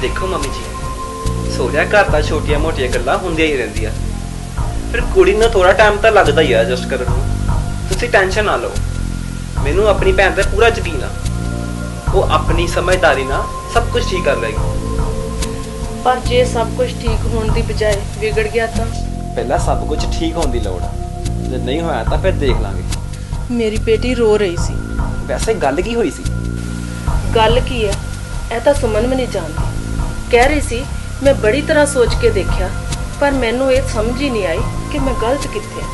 ਦੇਖੋ ਮੰਮੀ ਜੀ ਸੋਹਰਿਆ ਘਰ ਤਾਂ ਛੋਟੀਆਂ ਮੋਟੀਆਂ ਗੱਲਾਂ ਹੁੰਦੀਆਂ ਹੀ ਰਹਿੰਦੀਆਂ। ਫਿਰ ਕੁੜੀ ਨੂੰ ਥੋੜਾ ਟਾਈਮ ਤਾਂ ਲੱਗਦਾ ਹੀ ਆ ਐਡਜਸਟ ਕਰਨ ਨੂੰ। ਤੁਸੀਂ ਟੈਨਸ਼ਨ ਨਾ ਲਓ। ਮੈਨੂੰ ਆਪਣੀ ਭੈਣ ਤੇ ਪੂਰਾ ਯਕੀਨ ਆ। ਉਹ ਆਪਣੀ ਸਮਝਦਾਰੀ ਨਾਲ ਸਭ ਕੁਝ ਠੀਕ ਕਰ ਲਏਗੀ। ਪਰ ਜੇ ਸਭ ਕੁਝ ਠੀਕ ਹੋਣ ਦੀ ਬਜਾਏ ਵਿਗੜ ਗਿਆ ਤਾਂ? ਪਹਿਲਾਂ ਸਭ ਕੁਝ ਠੀਕ ਹੋਣ ਦੀ ਲੋੜ ਆ। ਜੇ ਨਹੀਂ ਹੋਇਆ ਤਾਂ ਫਿਰ ਦੇਖ ਲਾਂਗੇ। ਮੇਰੀ ਬੇਟੀ ਰੋ ਰਹੀ ਸੀ। ਵੈਸੇ ਗੱਲ ਕੀ ਹੋਈ ਸੀ? ਗੱਲ ਕੀ ਹੈ ਇਹ ਤਾਂ ਸੁਮਨ ਵੀ ਨਹੀਂ ਜਾਣਦੀ। ਕਹਿ ਰਹੀ ਸੀ ਮੈਂ ਬੜੀ ਤਰ੍ਹਾਂ ਸੋਚ ਕੇ ਦੇਖਿਆ। ਪਰ ਮੈਨੂੰ ਇਹ ਸਮਝ ਹੀ ਨਹੀਂ ਆਈ ਕਿ ਮੈਂ ਗਲਤ ਕਿੱਥੇ ਹਾਂ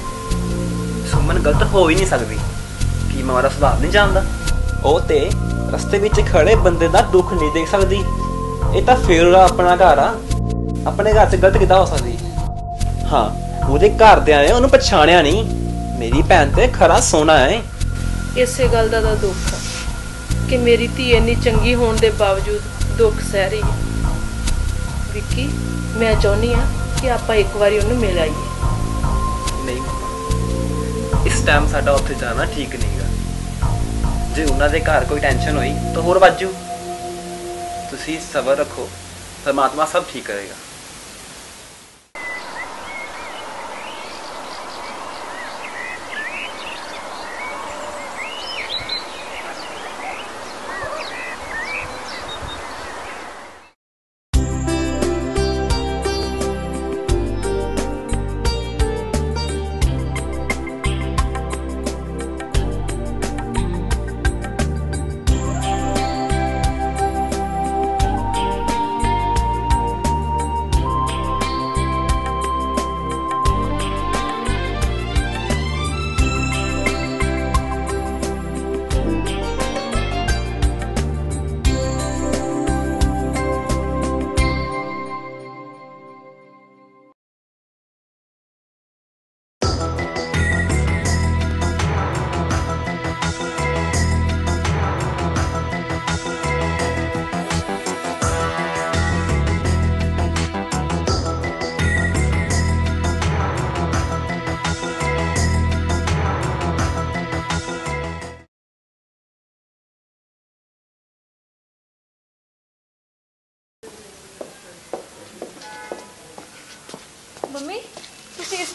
ਸੁਮਨ ਗਲਤ ਹੋ ਹੀ ਨਹੀਂ ਸਕਦੀ। ਕੀ ਮੈਂ ਉਹਦਾ ਸੁਭਾਅ ਨਹੀਂ ਜਾਣਦਾ? ਉਹ ਤੇ ਰਸਤੇ ਵਿੱਚ ਖੜੇ ਬੰਦੇ ਦਾ ਦੁੱਖ ਨਹੀਂ ਦੇਖ ਸਕਦੀ। ਇਹ ਤਾਂ ਫੇਰ ਉਹਦਾ ਆਪਣਾ ਘਰ ਆ। ਆਪਣੇ ਘਰ 'ਚ ਗਲਤ ਕਿੱਦਾਂ ਹੋ ਸਕਦੀ? ਹਾਂ ਉਹਦੇ ਘਰਦਿਆਂ ਨੇ ਉਹਨੂੰ ਪਛਾਣਿਆ ਨਹੀਂ। ਮੇਰੀ ਭੈਣ ਤੇ ਖਰਾ ਸੋਨਾ ਹੈ। ਇਸੇ ਗੱਲ ਦਾ ਤਾਂ ਦੁੱਖ ਹੈ ਕਿ ਮੇਰੀ ਧੀ ਇੰਨੀ ਚੰਗੀ ਹੋਣ ਦੇ ਬਾਵਜੂਦ ਦੁੱਖ ਸਹਿ ਰਹੀ ਹੈ। ਵਿੱਕੀ ਮੈਂ ਚਾਹੁੰਦੀ ਆ ਕਿ ਆਪਾਂ ਇੱਕ ਵਾਰੀ ਉਹਨੂੰ ਮਿਲ ਆਈਏ। ਨਹੀਂ। ਇਸ ਟਾਈਮ ਸਾਡਾ ਉੱਥੇ ਜਾਣਾ ਠੀਕ ਨਹੀਂਗਾ ਜੇ ਉਹਨਾਂ ਦੇ ਘਰ ਕੋਈ ਟੈਨਸ਼ਨ ਹੋਈ ਤਾਂ ਹੋਰ ਵਾਜੂ ਤੁਸੀਂ ਸਬਰ ਰੱਖੋ। ਪਰਮਾਤਮਾ ਸਭ ਠੀਕ ਕਰੇਗਾ।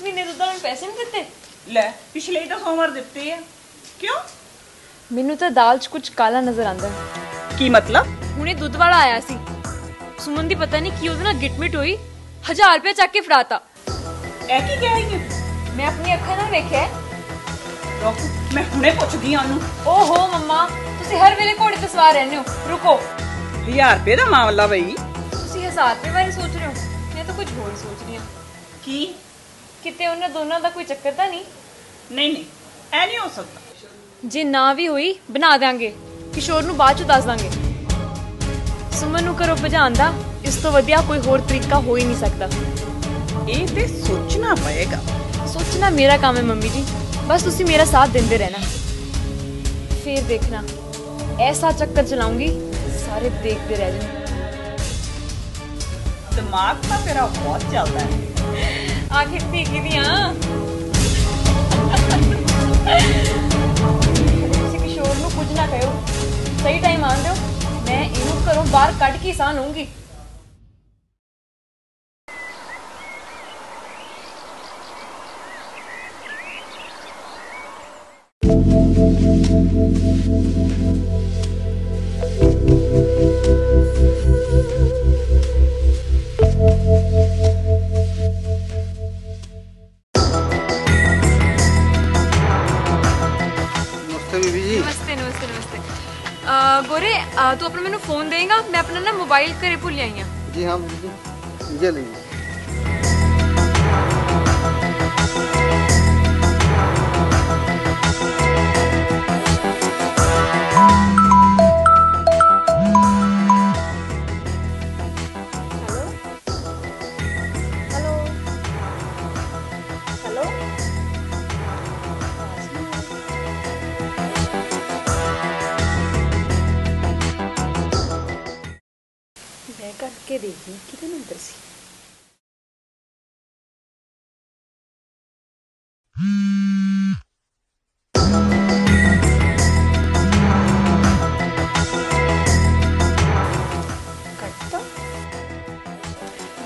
ਮਹੀਨੇ ਦੁੱਧ ਵਾਲੇ ਨੂੰ ਪੈਸੇ ਨਹੀਂ ਦਿੱਤੇ। ਲੈ ਪਿਛਲੇ ਹੀ ਤਾਂ ਸੋਮਵਾਰ ਦਿੱਤੇ ਆ। ਕਿਉਂ? ਮੈਨੂੰ ਤਾਂ ਦਾਲ 'ਚ ਕੁਝ ਕਾਲਾ ਨਜ਼ਰ ਆਂਦਾ ਹੈ। ਕੀ ਮਤਲਬ? ਹੁਣੇ ਦੁੱਧ ਵਾਲਾ ਆਇਆ ਸੀ। ਸੁਮਨ ਦੀ ਪਤਾ ਨਹੀਂ ਕੀ ਉਹਦੇ ਨਾਲ ਗਿਟਮਿਟ ਹੋਈ। 1000 ਰੁਪਏ ਚੱਕ ਕੇ ਫੜਾਤਾ। ਇਹ ਕੀ ਕਹੇਗੀ ਮੈਂ ਆਪਣੀ ਅੱਖਾਂ ਨਾਲ ਵੇਖਿਆ ਹੈ। ਰੁਕ ਮੈਂ ਹੁਣੇ ਪੁੱਛਦੀ ਆ ਉਹਨੂੰ। ਓਹੋ ਮੰਮਾ ਤੁਸੀਂ ਹਰ ਵੇਲੇ ਘੋੜੇ ਤੇ ਸਵਾਰ ਰਹਿੰਦੇ ਹੋ। ਰੁਕੋ। 1000 ਰੁਪਏ ਦਾ ਮਾਮਲਾ ਬਈ। ਤੁਸੀਂ 1000 ਰੁਪਏ ਬਾਰੇ ਸੋਚ ਰਹੇ ਹੋ। ਮੈਂ ਤਾਂ ਕੁਝ ਹੋਰ ਹੀ ਸੋਚ ਰਹੀ ਹਾਂ। ਕੀ? ਕਿਤੇ ਉਹਨਾਂ ਦੋਨਾਂ ਦਾ ਕੋਈ ਚੱਕਰ ਤਾਂ ਨਹੀਂ? ਨਹੀਂ ਨਹੀਂ ਐ ਨਹੀਂ ਹੋ ਸਕਦਾ। ਜੇ ਨਾ ਵੀ ਹੋਈ ਬਣਾ ਦਿਆਂਗੇ। ਕਿਸ਼ੋਰ ਨੂੰ ਬਾਅਦ ਚ ਦੱਸ ਦਾਂਗੇ। ਸੁਮਨ ਨੂੰ ਘਰੋਂ ਭਜਾਉਣ ਦਾ ਇਸ ਤੋਂ ਵਧੀਆ ਕੋਈ ਹੋਰ ਤਰੀਕਾ ਹੋ ਹੀ ਨਹੀਂ ਸਕਦਾ। ਇਹ ਤੇ ਸੋਚਣਾ ਪਏਗਾ। ਸੋਚਣਾ ਮੇਰਾ ਕੰਮ ਹੈ ਮੰਮੀ ਜੀ। ਬਸ ਤੁਸੀਂ ਮੇਰਾ ਸਾਥ ਦਿੰਦੇ ਰਹਿਣਾ। ਫਿਰ ਦੇਖਣਾ। ਐਸਾ ਚੱਕਰ ਚਲਾਉਂਗੀ ਸਾਰੇ ਦੇਖਦੇ ਰਹਿ ਜਾਣਗੇ ਦਿਮਾਗ ਤਾਂ ਤੇਰਾ ਬਹੁਤ ਚੱਲਦਾ ਹੈ। ਆਖਿਰ ਭੀਗੀ ਵੀ ਆ। ਤੁਸੀਂ ਕਿਸ਼ੋਰ ਨੂੰ ਕੁਝ ਨਾ ਕਹਿਓ। ਸਹੀ ਟਾਈਮ ਆਣ ਦਿਓ ਮੈਂ ਇਹਨੂੰ ਘਰੋਂ ਬਾਹਰ ਕੱਢ ਕੇ ਸਾਂ ਲੂੰਗੀ ਗੋਰੇ ਤੂੰ ਆਪਣਾ ਮੈਨੂੰ ਫੋਨ ਦੇਗਾ, ਮੈਂ ਆਪਣਾ ਨਾ ਮੋਬਾਈਲ ਘਰੇ ਭੁੱਲ ਆਈ ਆ। ਜੀ ਹਾਂ, ਜੀ। ਜੀ ਲੀਜੀ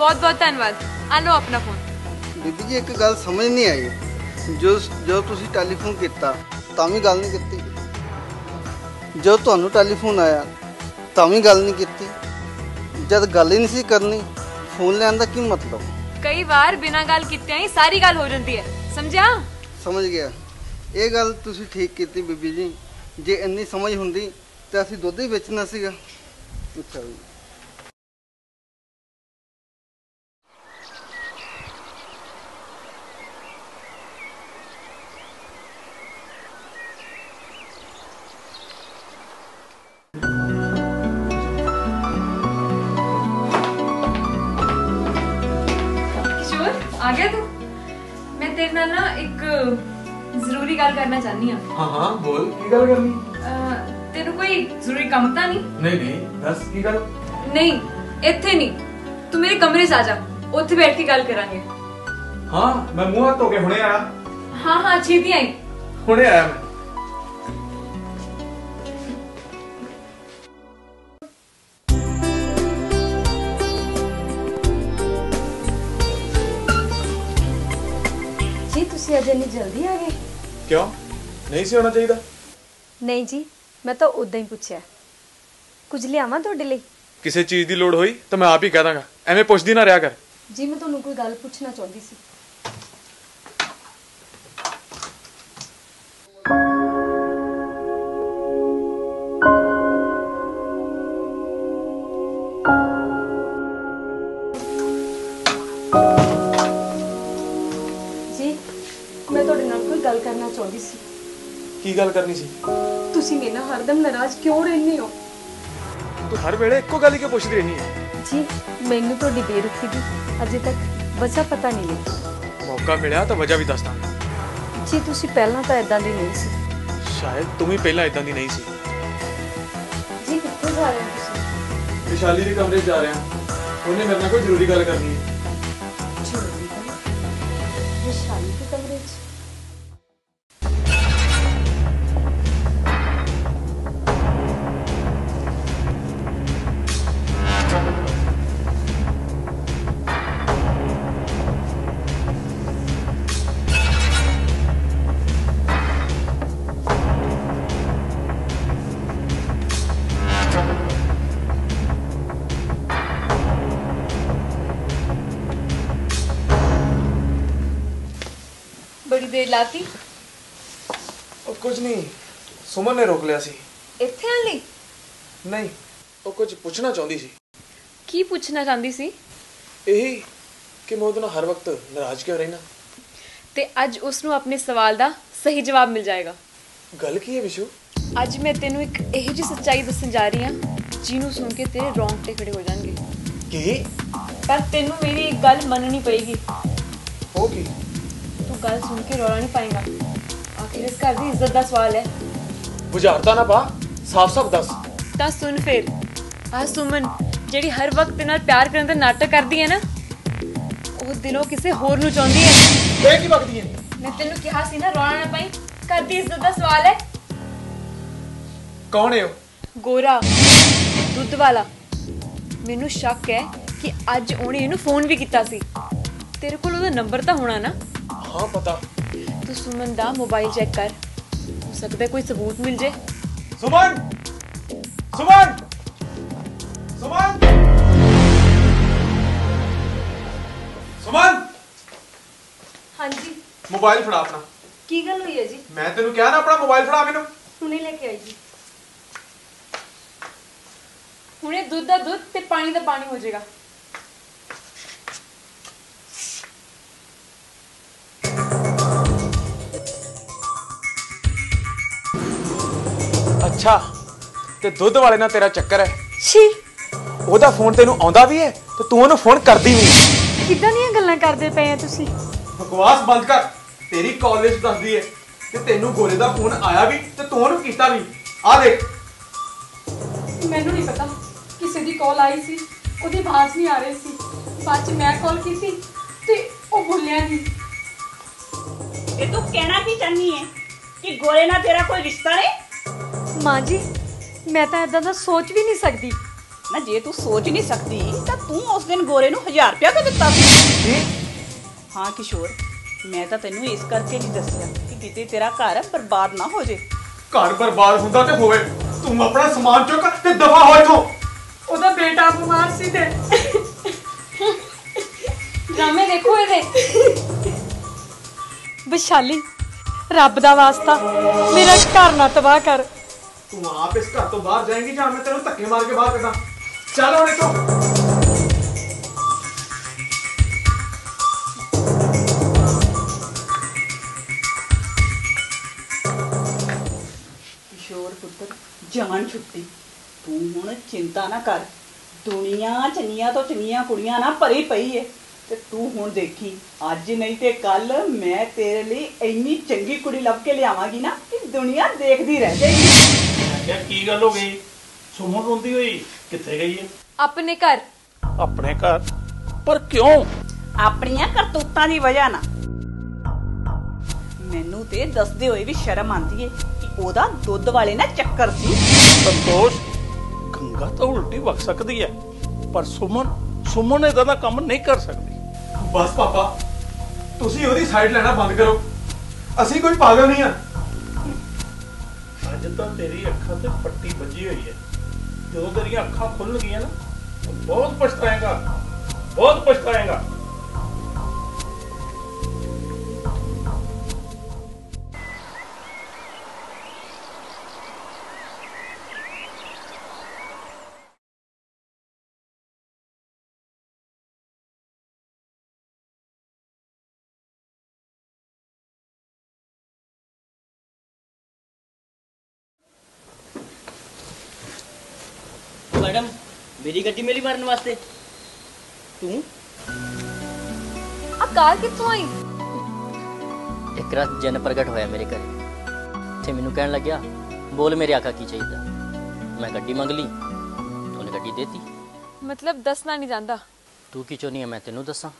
ਬਹੁਤ ਬਹੁਤ ਧੰਨਵਾਦ। ਆ ਲਓ ਆਪਣਾ ਫੋਨ ਬੀਬੀ ਜੀ ਇੱਕ ਗੱਲ ਸਮਝ ਨਹੀਂ ਆਈ। ਜੋ ਜੋ ਤੁਸੀਂ ਟੈਲੀਫੋਨ ਕੀਤਾ ਤਾਂ ਵੀ ਗੱਲ ਨਹੀਂ ਕੀਤੀ। ਜੋ ਤੁਹਾਨੂੰ ਟੈਲੀਫੋਨ ਆਇਆ ਤਾਂ ਵੀ ਗੱਲ ਨਹੀਂ ਕੀਤੀ। ਜਦ ਗੱਲ ਹੀ ਨਹੀਂ ਸੀ ਕਰਨੀ ਫੋਨ ਲੈਣ ਦਾ ਕੀ ਮਤਲਬ? ਕਈ ਵਾਰ ਬਿਨਾਂ ਗੱਲ ਕੀਤਿਆਂ ਹੀ ਸਾਰੀ ਗੱਲ ਹੋ ਜਾਂਦੀ ਹੈ। ਸਮਝਿਆ? ਸਮਝ ਗਿਆ। ਇਹ ਗੱਲ ਤੁਸੀਂ ਠੀਕ ਕੀਤੀ ਬੀਬੀ ਜੀ। ਜੇ ਇੰਨੀ ਸਮਝ ਹੁੰਦੀ ਤਾਂ ਅਸੀਂ ਦੁੱਧ ਹੀ ਵੇਚਣਾ ਸੀਗਾ। ਅੱਛਾ ਜੀ। ਆ ਗਿਆ ਤੂੰ? ਮੈਂ ਤੇਰੇ ਨਾਲ ਨਾ ਇੱਕ ਜ਼ਰੂਰੀ ਗੱਲ ਕਰਨਾ ਚਾਹਨੀ ਆ ਹਾਂ ਹਾਂ ਬੋਲ ਕੀ ਗੱਲ ਕਰਨੀ? ਤੈਨੂੰ ਕੋਈ ਜ਼ਰੂਰੀ ਕੰਮ ਤਾਂ ਨਹੀਂ? ਨਹੀਂ ਨਹੀਂ ਦੱਸ ਕੀ ਗੱਲ? ਨਹੀਂ ਇੱਥੇ ਨਹੀਂ। ਤੂੰ ਮੇਰੇ ਕਮਰੇ 'ਚ ਆ ਜਾ ਉੱਥੇ ਬੈਠ ਕੇ ਗੱਲ ਕਰਾਂਗੇ। ਹਾਂ ਮੈਂ ਮੂੰਹ ਹੱਥ ਧੋ ਕੇ ਹੁਣੇ ਆਇਆ। ਹਾਂ ਹਾਂ ਛੇਤੀ ਆਈ। ਹੁਣੇ ਆਇਆ ਮੈਂ। ਤੁਸੀਂ ਅੱਜ ਇੰਨੀ ਜਲਦੀ ਆ ਗਏ? ਕਿਉਂ? ਨਹੀਂ ਸੀ ਹੋਣਾ ਚਾਹੀਦਾ? ਨਹੀਂ ਜੀ ਮੈਂ ਤਾਂ ਉਦਾਂ ਹੀ ਪੁੱਛਿਆ। ਕੁਝ ਲਿਆਵਾਂ ਤੁਹਾਡੇ ਲਈ? ਕਿਸੇ ਚੀਜ਼ ਦੀ ਲੋੜ ਹੋਈ ਤਾਂ ਮੈਂ ਆਪ ਹੀ ਕਹਿ ਦਾਂਗਾ। ਐਵੇਂ ਪੁੱਛਦੀ ਨਾ ਰਿਹਾ ਕਰ। ਜੀ ਮੈਂ ਤੁਹਾਨੂੰ ਕੋਈ ਗੱਲ ਪੁੱਛਣਾ ਚਾਹੁੰਦੀ ਸੀ। ਕੀ ਗੱਲ ਕਰਨੀ ਸੀ? ਤੁਸੀਂ ਮੇਰੇ ਨਾਲ ਹਰਦਮ ਨਾਰਾਜ਼ ਕਿਉਂ ਰਹਿੰਦੇ ਹੋ? ਤੂੰ ਹਰ ਵੇਲੇ ਇੱਕੋ ਗੱਲ ਹੀ ਕਿਉਂ ਪੁੱਛਦੀ ਰਹੀ ਹੈ? ਜੀ ਮੈਨੂੰ ਤੁਹਾਡੀ ਬੇਰੁਖੀ ਦੀ ਅਜੇ ਤੱਕ ਵਜ੍ਹਾ ਪਤਾ ਨਹੀਂ ਲੱਗੀ। ਮੌਕਾ ਮਿਲਿਆ ਤਾਂ ਵਜ੍ਹਾ ਵੀ ਦੱਸ ਦਾਂਗਾ। ਜੀ ਤੁਸੀਂ ਪਹਿਲਾਂ ਤਾਂ ਇਦਾਂ ਦੀ ਨਹੀਂ ਸੀ। ਸ਼ਾਇਦ ਤੂੰ ਵੀ ਪਹਿਲਾਂ ਇਦਾਂ ਦੀ ਨਹੀਂ ਸੀ। ਜੀ ਕਿੱਥੇ ਜਾ ਰਹੇ ਹੋ ਤੁਸੀਂ? ਵਿਸ਼ਾਲੀ ਦੇ ਕਮਰੇ 'ਚ ਜਾ ਰਿਹਾ। ਉਹਨੇ ਮੇਰੇ ਨਾਲ ਕੋਈ ਜ਼ਰੂਰੀ ਗੱਲ ਕਰਨੀ ਹੈ। ਸੁਮਨ ਨੇ ਰੋਕ ਲਿਆ ਸੀ। ਇੱਥੇ ਆਣ ਲਈ? ਨਹੀਂ ਉਹ ਕੁਝ ਪੁੱਛਣਾ ਚਾਹੁੰਦੀ ਸੀ। ਕੀ ਪੁੱਛਣਾ ਚਾਹੁੰਦੀ ਸੀ? ਇਹੀ ਕਿ ਮੈਂ ਉਹਦੇ ਨਾਲ ਹਰ ਵਕਤ ਨਾਰਾਜ਼ ਕਿਉਂ ਰਹਿਣਾ? ਤੇ ਅੱਜ ਉਸ ਨੂੰ ਆਪਣੇ ਸਵਾਲ ਦਾ ਸਹੀ ਜਵਾਬ ਮਿਲ ਜਾਏਗਾ। ਗੱਲ ਕੀ ਹੈ ਵਿਸ਼ੂ? ਅੱਜ ਮੈਂ ਤੈਨੂੰ ਇੱਕ ਇਹੋ ਜਿਹੀ ਸੱਚਾਈ ਦੱਸਣ ਜਾ ਰਹੀ ਹਾਂ ਜਿਹਨੂੰ ਸੁਣ ਕੇ ਤੇਰੇ ਰੌਂਗਟੇ ਖੜੇ ਹੋ ਜਾਣਗੇ। ਕੀ? ਪਰ ਤੈਨੂੰ ਮੇਰੀ ਇੱਕ ਗੱਲ ਮੰਨਣੀ ਪਏਗੀ। ਹੋ ਕੀ? ਤੂੰ ਗੱਲ ਸੁਣ ਕੇ ਰੌਲਾ ਨਹੀਂ ਪਾਏਗਾ। ਆਖਿਰ ਇਸ ਘਰ ਦੀ ਇੱਜ਼ਤ ਦਾ ਸਵਾਲ ਹੈ। ਬੁਝਾਰਤਾ ਨਾ ਪਾ ਸਾਫ਼-ਸਾਫ਼ ਦੱਸ। ਤਾਂ ਸੁਣ ਫਿਰ। ਆ ਸੁਮਨ ਜਿਹੜੀ ਹਰ ਵਕਤ ਤੇਰੇ ਨਾਲ ਪਿਆਰ ਕਰਨ ਦਾ ਨਾਟਕ ਕਰਦੀ ਹੈ ਨਾ ਉਹ ਦਿਲੋਂ ਕਿਸੇ ਹੋਰ ਨੂੰ ਚਾਹੁੰਦੀ ਹੈ। ਇਹ ਕੀ ਬਕਦੀ ਹੈ? ਮੈਂ ਤੈਨੂੰ ਕਿਹਾ ਸੀ ਨਾ ਰੌਲਾ ਨਾ ਪਾਈ। ਘਰ ਦੀ ਇੱਜ਼ਤ ਦਾ ਸਵਾਲ ਹੈ। ਕੌਣ ਹੈ ਉਹ? ਗੋਰਾ ਦੁੱਧ ਵਾਲਾ ਮੈਨੂੰ ਸ਼ੱਕ ਹੈ ਕਿ ਅੱਜ ਉਹਨੇ ਇਹਨੂੰ ਫੋਨ ਵੀ ਕੀਤਾ ਸੀ। ਤੇਰੇ ਕੋਲ ਉਹਦਾ ਨੰਬਰ ਤਾਂ ਹੋਣਾ ਨਾ। ਹਾਂ ਪਤਾ। ਤੂੰ ਸੁਮਨ ਦਾ ਮੋਬਾਈਲ ਚੈੱਕ ਕਰ। ਸਕਦਾ ਕੋਈ ਸਬੂਤ ਮਿਲ ਜੇ। ਸੁਮਨ! ਸੁਮਨ! ਸੁਮਨ! ਸੁਮਨ! ਹਾਂਜੀ। ਮੋਬਾਈਲ ਫੜਾ ਆਪਣਾ। ਕੀ ਗੱਲ ਹੋਈ ਹੈ ਜੀ? ਮੈਂ ਤੈਨੂੰ ਕਿਹਾ ਨਾ ਆਪਣਾ ਮੋਬਾਈਲ ਫੜਾ ਮੈਨੂੰ। ਹੁਣੇ ਲੈ ਕੇ ਆਈ ਜੀ। ਹੁਣੇ ਦੁੱਧ ਦਾ ਦੁੱਧ ਤੇ ਪਾਣੀ ਦਾ ਪਾਣੀ ਹੋ ਜਾਏਗਾ। ਅੱਛਾ ਤੇ ਦੁੱਧ ਵਾਲੇ ਨਾਲ ਤੇਰਾ ਚੱਕਰ ਹੈ। ਛੀ। ਉਹਦਾ ਫੋਨ ਤੈਨੂੰ ਆਉਂਦਾ ਵੀ ਹੈ ਤੇ ਤੂੰ ਉਹਨੂੰ ਫੋਨ ਕਰਦੀ ਵੀ ਨਹੀਂ। ਕਿੱਦਾਂ ਦੀਆਂ ਗੱਲਾਂ ਕਰਦੇ ਪਏ ਆ ਤੁਸੀਂ? ਬਕਵਾਸ ਬੰਦ ਕਰ ਤੇਰੀ ਕਾਲਜ ਦੱਸਦੀ ਹੈ ਕਿ ਤੈਨੂੰ ਗੋਰੇ ਦਾ ਫੋਨ ਆਇਆ ਵੀ ਤੇ ਤੂੰ ਉਹਨੂੰ ਕੀਤਾ ਵੀ। ਆ ਦੇਖ। ਮੈਨੂੰ ਨਹੀਂ ਪਤਾ ਕਿਸੇ ਦੀ ਕਾਲ ਆਈ ਸੀ ਉਹਦੀ ਆਵਾਜ਼ ਨਹੀਂ ਆ ਰਹੀ ਸੀ। ਬਾਅਦ ਚ ਮੈਂ ਕਾਲ ਕੀਤੀ ਤੇ ਉਹ ਬੋਲਿਆ ਨਹੀਂ। ਇਹ ਤੂੰ ਕਹਿਣਾ ਕੀ ਚਾਹਨੀ ਹੈ ਕਿ ਗੋਰੇ ਨਾਲ ਤੇਰਾ ਕੋਈ ਰਿਸ਼ਤਾ ਨਹੀਂ? ਮਾਂ ਜੀ ਮੈਂ ਤਾਂ ਇਦਾਂ ਦਾ ਸੋਚ ਵੀ ਨਹੀਂ ਸਕਦੀ। ਨਾ ਜੇ ਤੂੰ ਸੋਚ ਨਹੀਂ ਸਕਦੀ ਤਾਂ ਤੂੰ ਉਸ ਦਿਨ ਗੋਰੇ ਨੂੰ 1000 ਰੁਪਇਆ ਕਿਉਂ ਦਿੱਤਾ ਸੀ? ਹਾਂ ਕਿਸ਼ੋਰ ਮੈਂ ਤਾਂ ਤੈਨੂੰ ਇਸ ਕਰਕੇ ਨਹੀਂ ਦੱਸਿਆ ਕਿ ਕਿਤੇ ਤੇਰਾ ਘਰ ਬਰਬਾਦ ਨਾ ਹੋ ਜੇ। ਘਰ ਬਰਬਾਦ ਹੁੰਦਾ ਤੇ ਹੋਵੇ। ਤੂੰ ਆਪਣਾ ਸਮਾਨ ਚੁੱਕ ਤੇ ਦਫਾ ਹੋ ਇੱਥੋਂ। ਉਹਦਾ ਬੇਟਾ ਬਿਮਾਰ ਸੀ ਤੇ। ਡਰਾਮੇ ਦੇਖੋ ਇਹਦੇ। ਵਿਸ਼ਾਲੀ ਰੱਬ ਦਾ ਵਾਸਤਾ। ਮੇਰਾ ਘਰ ਨਾ ਤਬਾਹ ਕਰ। ਤੂੰ ਆਪ ਇਸ ਘਰ ਤੋਂ ਬਾਹਰ ਜਾਏਂਗੀ ਜਾਂ ਮੈਂ ਤੈਨੂੰ ਧੱਕੇ ਮਾਰ ਕੇ ਬਾਹਰ ਕੱਢਾਂ ਚੱਲ ਹੁਣ ਇੱਥੋਂ ਕਿਸ਼ੋਰ ਪੁੱਤਰ ਜਾਨ ਛੁੱਟੀ ਤੂੰ ਹੁਣ ਚਿੰਤਾ ਨਾ ਕਰ ਦੁਨੀਆ ਚੰਗੀਆਂ ਤੋਂ ਚੰਗੀਆਂ ਕੁੜੀਆਂ ਨਾ ਭਰੀ ਪਈ ਏ ਤੇ ਤੂੰ ਹੁਣ ਦੇਖੀ ਅੱਜ ਨਹੀਂ ਤੇ ਕੱਲ ਮੈਂ ਤੇਰੇ ਲਈ ਇੰਨੀ ਚੰਗੀ ਕੁੜੀ ਲੱਭ ਕੇ ਲਿਆਵਾਂਗੀ ਨਾ ਕਿ ਦੁਨੀਆ ਦੇਖਦੀ ਰਹਿ ਜਾਏਗੀ ਮੈਂ ਕਿਹਾ ਕੀ ਗੱਲ ਹੋ ਗਈ? ਸੁਮਨ ਰੋਂਦੀ ਹੋਈ ਕਿੱਥੇ ਗਈ ਹੈ? ਆਪਣੇ ਘਰ। ਆਪਣੇ ਘਰ? ਪਰ ਕਿਉਂ? ਆਪਣੀਆਂ ਕਰਤੂਤਾਂ ਦੀ ਵਜ੍ਹਾ ਨਾਲ। ਮੈਨੂੰ ਤੇ ਦੱਸਦੇ ਹੋਏ ਵੀ ਸ਼ਰਮ ਆਂਦੀ ਏ ਕਿ ਉਹਦਾ ਦੁੱਧ ਵਾਲੇ ਨਾਲ ਚੱਕਰ ਸੀ। ਸੰਤੋਸ਼ ਗੰਗਾ ਤਾਂ ਉਲਟੀ ਵਗ ਸਕਦੀ ਹੈ ਪਰ ਸੁਮਨ ਸੁਮਨ ਇਹਦਾ ਦਾ ਕੰਮ ਨਹੀਂ ਕਰ ਸਕਦੀ। ਬਸ ਪਾਪਾ ਤੁਸੀਂ ਉਹਦੀ ਸਾਈਡ ਲੈਣਾ ਬੰਦ ਕਰੋ। ਅਸੀਂ ਕੋਈ ਪਾਗਲ ਨਹੀਂ ਆ। ਅੱਜ ਤਾਂ ਤੇਰੀ ਅੱਖਾਂ ਤੇ ਪੱਟੀ ਵੱਜੀ ਹੋਈ ਹੈ। ਜਦੋਂ ਤੇਰੀਆਂ ਅੱਖਾਂ ਖੁੱਲ ਗਈਆਂ ਨਾ, ਤਾਂ ਬਹੁਤ ਪਛਤਾਏਗਾ। ਬਹੁਤ ਪਛਤਾਏਗਾ। ਮੈਡਮ ਮੇਰੀ ਗੱਡੀ ਮੇਲੀ ਮਾਰਨ ਵਾਸਤੇ। ਤੂੰ? ਆ ਕਾਰ ਕਿੱਥੋਂ ਆਈ? ਇੱਕ ਰਾਤ ਜਨ ਪ੍ਰਗਟ ਹੋਇਆ ਮੇਰੇ ਘਰੇ। ਤੇ ਮੈਨੂੰ ਕਹਿਣ ਲੱਗਿਆ ਬੋਲ ਮੇਰੇ ਆਕਾ ਕੀ ਚਾਹੀਦਾ। ਮੈਂ ਗੱਡੀ ਮੰਗ ਲਈ ਉਹਨੇ ਗੱਡੀ ਦੇਤੀ। ਮਤਲਬ ਦੱਸਣਾ ਨਹੀਂ ਜਾਂਦਾ। ਤੂੰ ਕੀ ਚਾਹੁੰਦੀ ਹੈ ਮੈਂ ਤੈਨੂੰ ਦੱਸਾਂ?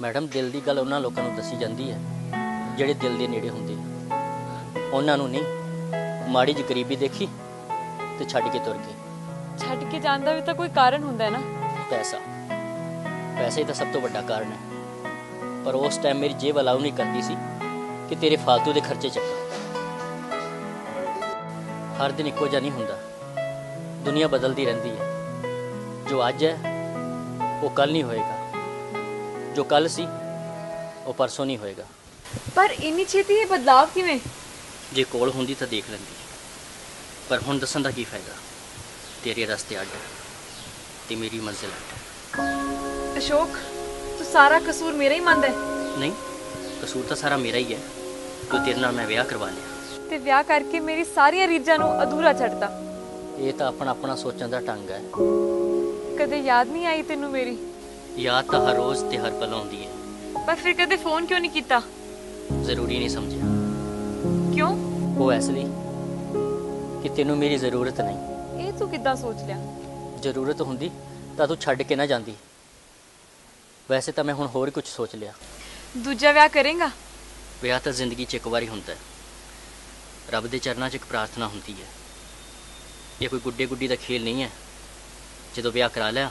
ਮੈਡਮ ਦਿਲ ਦੀ ਗੱਲ ਉਹਨਾਂ ਲੋਕਾਂ ਨੂੰ ਦੱਸੀ ਜਾਂਦੀ ਹੈ ਜਿਹੜੇ ਦਿਲ ਦੇ ਨੇੜੇ ਹੁੰਦੇ ਆ। ਉਹਨਾਂ ਨੂੰ ਨਹੀਂ ਮਾੜੀ ਜਿਹੀ ਗਰੀਬੀ ਦੇਖੀ ਤੇ ਛੱਡ ਕੇ ਤੁਰ ਗਈ ਛੱਡ ਕੇ ਜਾਣ ਦਾ ਵੀ ਤਾਂ ਕੋਈ ਕਾਰਨ ਹੁੰਦਾ ਹੈ ਨਾ। ਪੈਸਾ। ਪੈਸੇ ਤਾਂ ਸਭ ਤੋਂ ਵੱਡਾ ਕਾਰਨ ਹੈ। ਪਰ ਉਸ ਟਾਈਮ ਮੇਰੀ ਜੇਬ ਅਲਾਉ ਨਹੀਂ ਕਰਦੀ ਸੀ ਕਿ ਤੇਰੇ ਫालतू ਦੇ ਖਰਚੇ ਚੱਕਾਂ ਹਰ ਦਿਨ ਇੱਕੋ ਜਿਹਾ ਨਹੀਂ ਹੁੰਦਾ। ਦੁਨੀਆ ਬਦਲਦੀ ਰਹਿੰਦੀ ਹੈ। ਜੋ ਅੱਜ ਹੈ ਉਹ ਕੱਲ ਨਹੀਂ ਹੋਏਗਾ। ਜੋ ਕੱਲ ਸੀ ਉਹ ਪਰਸੋਂ ਨਹੀਂ ਹੋਏਗਾ। ਪਰ ਇੰਨੀ ਛੇਤੀ ਇਹ ਬਦਲਾਵ ਕਿਵੇਂ? ਜੇ ਕੋਲ ਹੁੰਦੀ ਤਾਂ ਦੇਖ ਲੈਂਦੀ। ਪਰ ਹੁਣ ਦੱਸਣ ਦਾ ਕੀ ਫਾਇਦਾ? ਤੇਰੇ ਰਸਤੇ ਅੱਡ ਤੇ ਮੇਰੀ ਮੰਜ਼ਿਲ ਅੱਡ ਅਸ਼ੋਕ ਤੂੰ ਸਾਰਾ ਕਸੂਰ ਮੇਰਾ ਹੀ ਮੰਨਦਾ ਨਹੀਂ ਕਸੂਰ ਤਾਂ ਸਾਰਾ ਮੇਰਾ ਹੀ ਹੈ ਕਿ ਤੇਰੇ ਨਾਲ ਮੈਂ ਵਿਆਹ ਕਰਵਾ ਲਿਆ। ਤੇ ਵਿਆਹ ਕਰਕੇ ਮੇਰੀ ਸਾਰੀਆਂ ਰੀਝਾਂ ਨੂੰ ਅਧੂਰਾ ਛੱਡਤਾ। ਇਹ ਤਾਂ ਆਪਣਾ ਆਪਣਾ ਸੋਚਣ ਦਾ ਢੰਗ ਹੈ। ਕਦੇ ਯਾਦ ਨਹੀਂ ਆਈ ਤੈਨੂੰ ਮੇਰੀ? ਯਾਦ ਤਾਂ ਹਰ ਰੋਜ਼ ਤੇ ਹਰ ਪਲ ਆਉਂਦੀ ਹੈ। ਪਰ ਫਿਰ ਕਦੇ ਫੋਨ ਕਿਉਂ ਨਹੀਂ ਕੀਤਾ? ਜ਼ਰੂਰੀ ਨਹੀਂ ਸਮਝਿਆ। ਕਿਉਂ? ਉਹ ਇਸ ਲਈ ਕਿ ਤੈਨੂੰ ਮੇਰੀ ਜ਼ਰੂਰਤ ਨਹੀਂ। ਤੂੰ ਕਿੱਦਾਂ ਸੋਚ ਲਿਆ? ਜ਼ਰੂਰਤ ਹੁੰਦੀ ਤਾਂ ਤੂੰ ਛੱਡ ਕੇ ਨਾ ਜਾਂਦੀ। ਵੈਸੇ ਤਾਂ ਮੈਂ ਹੁਣ ਹੋਰ ਕੁਝ ਸੋਚ ਲਿਆ। ਦੂਜਾ ਵਿਆਹ ਕਰੇਗਾ? ਵਿਆਹ ਤਾਂ ਜ਼ਿੰਦਗੀ 'ਚ ਇੱਕ ਵਾਰੀ ਹੁੰਦਾ ਹੈ। ਰੱਬ ਦੇ ਚਰਨਾਂ 'ਚ ਇੱਕ ਪ੍ਰਾਰਥਨਾ ਹੁੰਦੀ ਹੈ। ਇਹ ਕੋਈ ਗੁੱਡੇ ਗੁੱਡੀ ਦਾ ਖੇਲ ਨਹੀਂ ਹੈ। ਜਦੋਂ ਵਿਆਹ ਕਰਾ ਲਿਆ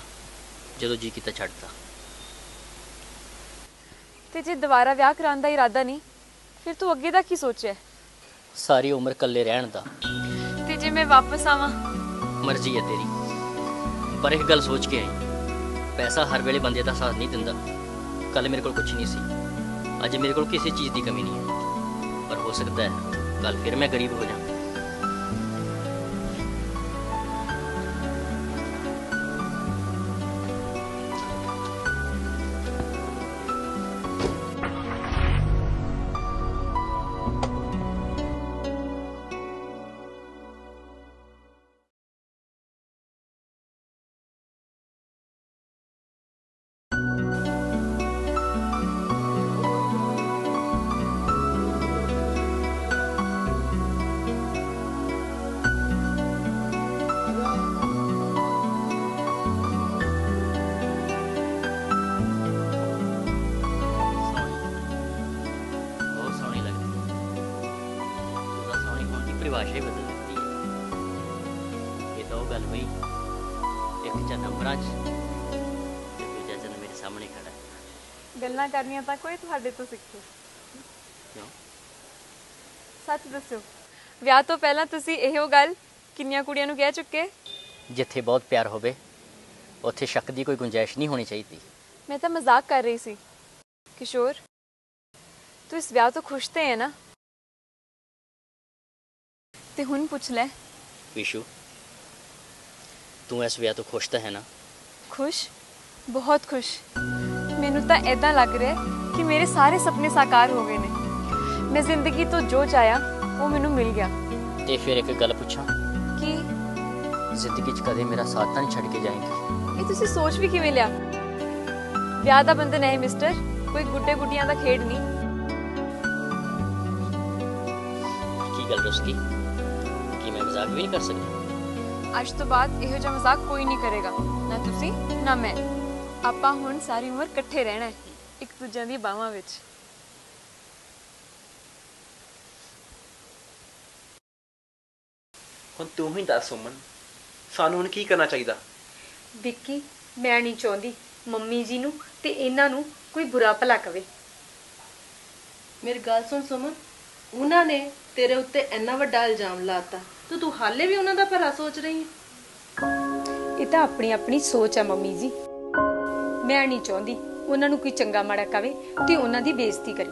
ਜਦੋਂ ਜੀ ਕੀਤਾ ਛੱਡਤਾ। ਤੇ ਜੇ ਦੁਬਾਰਾ ਵਿਆਹ ਕਰਾਉਣ ਦਾ ਇਰਾਦਾ ਨਹੀਂ ਫਿਰ ਤੂੰ ਅੱਗੇ ਦਾ ਕੀ ਸੋਚਿਆ? ਸਾਰੀ ਉਮਰ ਇਕੱਲੇ ਰਹਿਣ ਦਾ। ਤੇ ਜੇ ਮੈਂ ਵਾਪਸ ਆਵਾਂ? ਮਰਜ਼ੀ ਹੈ ਤੇਰੀ। ਪਰ ਇੱਕ ਗੱਲ ਸੋਚ ਕੇ ਆਈ। ਪੈਸਾ ਹਰ ਵੇਲੇ ਬੰਦੇ ਦਾ ਸਾਥ ਨਹੀਂ ਦਿੰਦਾ। ਕੱਲ ਮੇਰੇ ਕੋਲ ਕੁਝ ਨਹੀਂ ਸੀ। ਅੱਜ ਮੇਰੇ ਕੋਲ ਕਿਸੇ ਚੀਜ਼ ਦੀ ਕਮੀ ਨਹੀਂ ਹੈ। ਪਰ ਹੋ ਸਕਦਾ ਹੈ ਕੱਲ ਫਿਰ ਮੈਂ ਗਰੀਬ ਹੋ ਜਾਵਾਂ। ਕਰਨੀਆਂ ਤਾਂ ਕੋਈ ਤੁਹਾਡੇ ਤੋਂ ਸਿੱਖੇ। ਕਿਉਂ? ਸੱਚ ਦੱਸੋ। ਵਿਆਹ ਤੋਂ ਪਹਿਲਾਂ ਤੁਸੀਂ ਇਹੋ ਗੱਲ ਕਿੰਨੀਆਂ ਕੁੜੀਆਂ ਨੂੰ ਕਹਿ ਚੁੱਕੇ? ਜਿੱਥੇ ਬਹੁਤ ਪਿਆਰ ਹੋਵੇ ਉੱਥੇ ਸ਼ੱਕ ਦੀ ਕੋਈ ਗੁੰਜਾਇਸ਼ ਨਹੀਂ ਹੋਣੀ ਚਾਹੀਦੀ। ਮੈਂ ਤਾਂ ਮਜ਼ਾਕ ਕਰ ਰਹੀ ਸੀ। ਕਿਸ਼ੋਰ ਤੂੰ ਇਸ ਵਿਆਹ ਤੋਂ ਖੁਸ਼ ਤੇ ਹੈ ਨਾ? ਤੇ ਹੁਣ ਪੁੱਛ ਲੈ। ਵਿਸ਼ੂ ਤੂੰ ਇਸ ਵਿਆਹ ਤੋਂ ਖੁਸ਼ ਤਾਂ ਹੈ ਨਾ? ਖੁਸ਼? ਬਹੁਤ ਖੁਸ਼। ਮੈਨੂੰ ਤਾਂ ਐਦਾਂ ਲੱਗ ਰਿਹਾ ਕਿ ਮੇਰੇ ਸਾਰੇ ਸੁਪਨੇ ਸਾਕਾਰ ਹੋ ਗਏ ਨੇ। ਮੈਂ ਜ਼ਿੰਦਗੀ ਤੋਂ ਜੋ ਚਾਹਿਆ ਉਹ ਮੈਨੂੰ ਮਿਲ ਗਿਆ। ਤੇ ਫਿਰ ਇੱਕ ਗੱਲ ਪੁੱਛਾਂ? ਕਿ? ਜ਼ਿੰਦਗੀ 'ਚ ਕਦੇ ਮੇਰਾ ਸਾਥ ਤਾਂ ਨਹੀਂ ਛੱਡ ਕੇ ਜਾਏਂਗੀ? ਇਹ ਤੁਸੀਂ ਸੋਚ ਵੀ ਕਿਵੇਂ ਲਿਆ? ਵਿਆਹ ਦਾ ਬੰਧਨ ਹੈ ਮਿਸਟਰ। ਕੋਈ ਗੁੱਡੇ ਗੁੱਡੀਆਂ ਦਾ ਖੇਡ ਨਹੀਂ। ਕੀ ਗੱਲ ਰੁਸਕੀ ਕੀ ਮੈਂ ਮਜ਼ਾਕ ਵੀ ਨਹੀਂ ਕਰ ਸਕਦਾ? ਅੱਜ ਤੋਂ ਬਾਅਦ ਇਹੋ ਜਿਹਾ ਮਜ਼ਾਕ ਕੋਈ ਨਹੀਂ ਕਰੇਗਾ। ਨਾ ਤੁਸੀਂ ਨਾ ਮੈਂ। ਆਪਾਂ ਹੁਣ ਸਾਰੀ ਉਮਰ ਇਕੱਠੇ ਰਹਿਣਾ ਹੈ ਇੱਕ ਦੂਜਿਆਂ ਦੀ ਬਾਹਾਂ ਵਿੱਚ। ਹੁਣ ਤੂੰ ਹੀ ਦੱਸ ਸੁਮਨ ਸਾਨੂੰ ਹੁਣ ਕੀ ਕਰਨਾ ਚਾਹੀਦਾ? ਵਿੱਕੀ ਮੈਂ ਨਹੀਂ ਚਾਹੁੰਦੀ ਮੰਮੀ ਜੀ ਨੂੰ ਤੇ ਇਹਨਾਂ ਨੂੰ ਕੋਈ ਬੁਰਾ ਭਲਾ ਕਵੇ। ਮੇਰੀ ਗੱਲ ਸੁਣ ਸੁਮਨ ਉਹਨਾਂ ਨੇ ਤੇਰੇ ਉੱਤੇ ਇੰਨਾ ਵੱਡਾ ਇਲਜ਼ਾਮ ਲਾਤਾ ਤੂੰ ਤੂੰ ਹਾਲੇ ਵੀ ਉਹਨਾਂ ਦਾ ਭਲਾ ਸੋਚ ਰਹੀ ਹੈ? ਇਹ ਤਾਂ ਆਪਣੀ ਆਪਣੀ ਸੋਚ ਹੈ ਮੰਮੀ ਜੀ। ਮੈਂ ਨਹੀਂ ਚਾਹੁੰਦੀ। ਉਹਨਾਂ ਨੂੰ ਕੋਈ ਚੰਗਾ ਮਾੜਾ ਕਵੇ ਤੇ ਉਹਨਾਂ ਦੀ ਬੇਇੱਜ਼ਤੀ ਕਰੇ।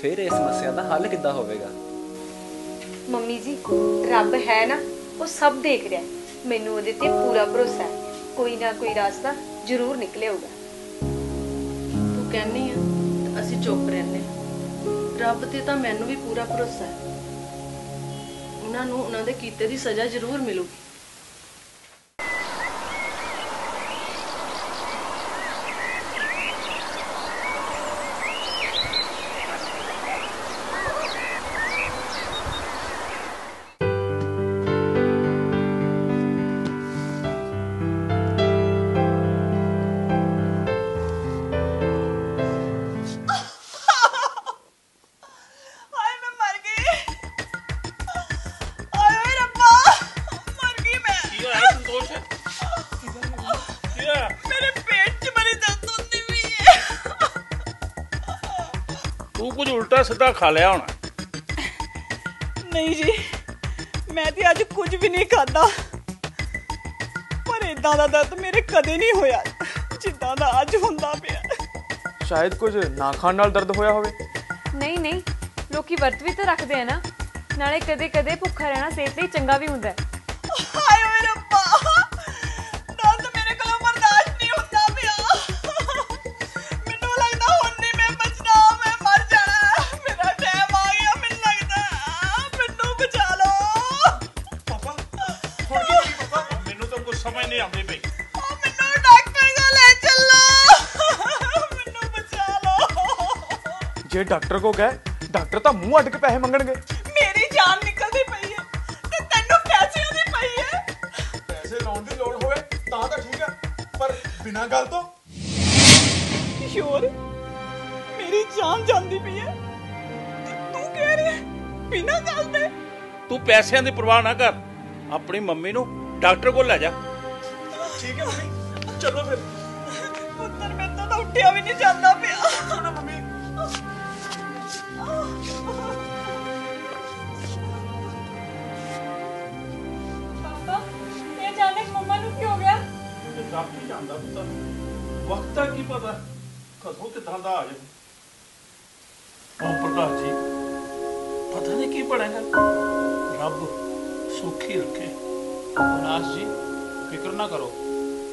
ਫਿਰ ਇਸ ਸਮੱਸਿਆ ਦਾ ਹੱਲ ਕਿੱਦਾਂ ਹੋਵੇਗਾ? ਮੰਮੀ ਜੀ ਰੱਬ ਹੈ ਨਾ ਉਹ ਸਭ ਦੇਖ ਰਿਹਾ। ਹੈ। ਮੈਨੂੰ ਉਹਦੇ ਤੇ ਪੂਰਾ ਭਰੋਸਾ ਹੈ। ਕੋਈ ਨਾ ਕੋਈ ਰਾਸਤਾ ਜ਼ਰੂਰ ਨਿਕਲੇਗਾ ਤੂੰ ਕਹਿੰਨੀ ਆ ਤੇ ਅਸੀਂ ਚੁੱਪ ਰਹਿੰਦੇ। ਰੱਬ ਤੇ ਤਾਂ ਮੈਨੂੰ ਵੀ ਪੂਰਾ ਭਰੋਸਾ ਹੈ। ਉਹਨਾਂ ਨੂੰ ਉਹਨਾਂ ਦੇ ਕੀਤੇ ਦੀ ਸਜ਼ਾ ਜ਼ਰੂਰ ਮਿਲੂਗੀ। ਤੂੰ ਕੁਝ ਉਲਟਾ ਸਿੱਧਾ ਖਾ ਲਿਆ ਹੋਣਾ। ਨਹੀਂ ਜੀ ਮੈਂ ਤੇ ਅੱਜ ਕੁਝ ਵੀ ਨਹੀਂ ਖਾਦਾ ਪਰ ਇਦਾਂ ਦਾ ਦਰਦ ਮੇਰੇ ਕਦੇ ਨਹੀਂ ਹੋਇਆ ਜਿੱਦਾਂ ਦਾ ਅੱਜ ਹੁੰਦਾ ਪਿਆ। ਸ਼ਾਇਦ ਕੁਝ ਨਾ ਖਾਣ ਨਾਲ ਦਰਦ ਹੋਇਆ ਹੋਵੇ। ਨਹੀਂ ਨਹੀਂ ਲੋਕੀ ਵਰਤ ਵੀ ਤਾਂ ਰੱਖਦੇ ਆ ਨਾ। ਨਾਲੇ ਕਦੇ ਕਦੇ ਭੁੱਖਾ ਰਹਿਣਾ ਸਿਹਤ ਲਈ ਚੰਗਾ ਵੀ ਹੁੰਦਾ ਹੈ। ਜੇ ਡਾਕਟਰ ਕੋ ਗਏ ਡਾਕਟਰ ਤਾਂ ਮੂੰਹ ਅੱਡ ਕੇ ਪੈਸੇ ਮੰਗਣਗੇ। ਮੇਰੀ ਜਾਨ ਨਿਕਲਦੀ ਪਈ ਹੈ ਤੇ ਤੈਨੂੰ ਪੈਸਿਆਂ ਦੀ ਪਈ ਹੈ। ਪੈਸੇ ਲਾਉਣ ਦੀ ਲੋੜ ਹੋਵੇ ਤਾਂ ਤਾਂ ਠੀਕ ਹੈ ਪਰ ਬਿਨਾਂ ਗੱਲ ਤੋਂ। ਕਿਸ਼ੋਰ ਮੇਰੀ ਜਾਨ ਜਾਂਦੀ ਪਈ ਹੈ। ਤੇ ਤੂੰ ਕਹਿ ਰਿਹਾ ਹੈ, ਬਿਨਾਂ ਗੱਲ ਦੇ। ਤੂੰ ਪੈਸਿਆਂ ਦੀ ਪਰਵਾਹ ਨਾ ਕਰ ਆਪਣੀ ਮੰਮੀ ਨੂੰ ਡਾਕਟਰ ਕੋਲ ਲੈ ਜਾ। ਠੀਕ ਹੈ ਮੰਮੀ ਚਲੋ ਫਿਰ। ਪੁੱਤਰ ਤੋਂ ਤਾਂ ਉੱਠਿਆ ਵੀ ਨਹੀਂ ਜਾਂਦਾ। ਹੀ ਜਾਣਦਾ ਪੁੱਤ ਵਕਤ ਦਾ ਕੀ ਪਤਾ ਕਦੋਂ ਕਿਦਾਂ ਦਾ ਆ ਜਾਵੇ। ਉਹ ਪ੍ਰਕਾਸ਼ ਜੀ ਪਤਾ ਨਹੀਂ ਕੀ ਬਣੇਗਾ। ਰੱਬ ਸੁਖੀ ਰੱਖੇ। ਅਨਾਸ ਜੀ ਫਿਕਰ ਨਾ ਕਰੋ।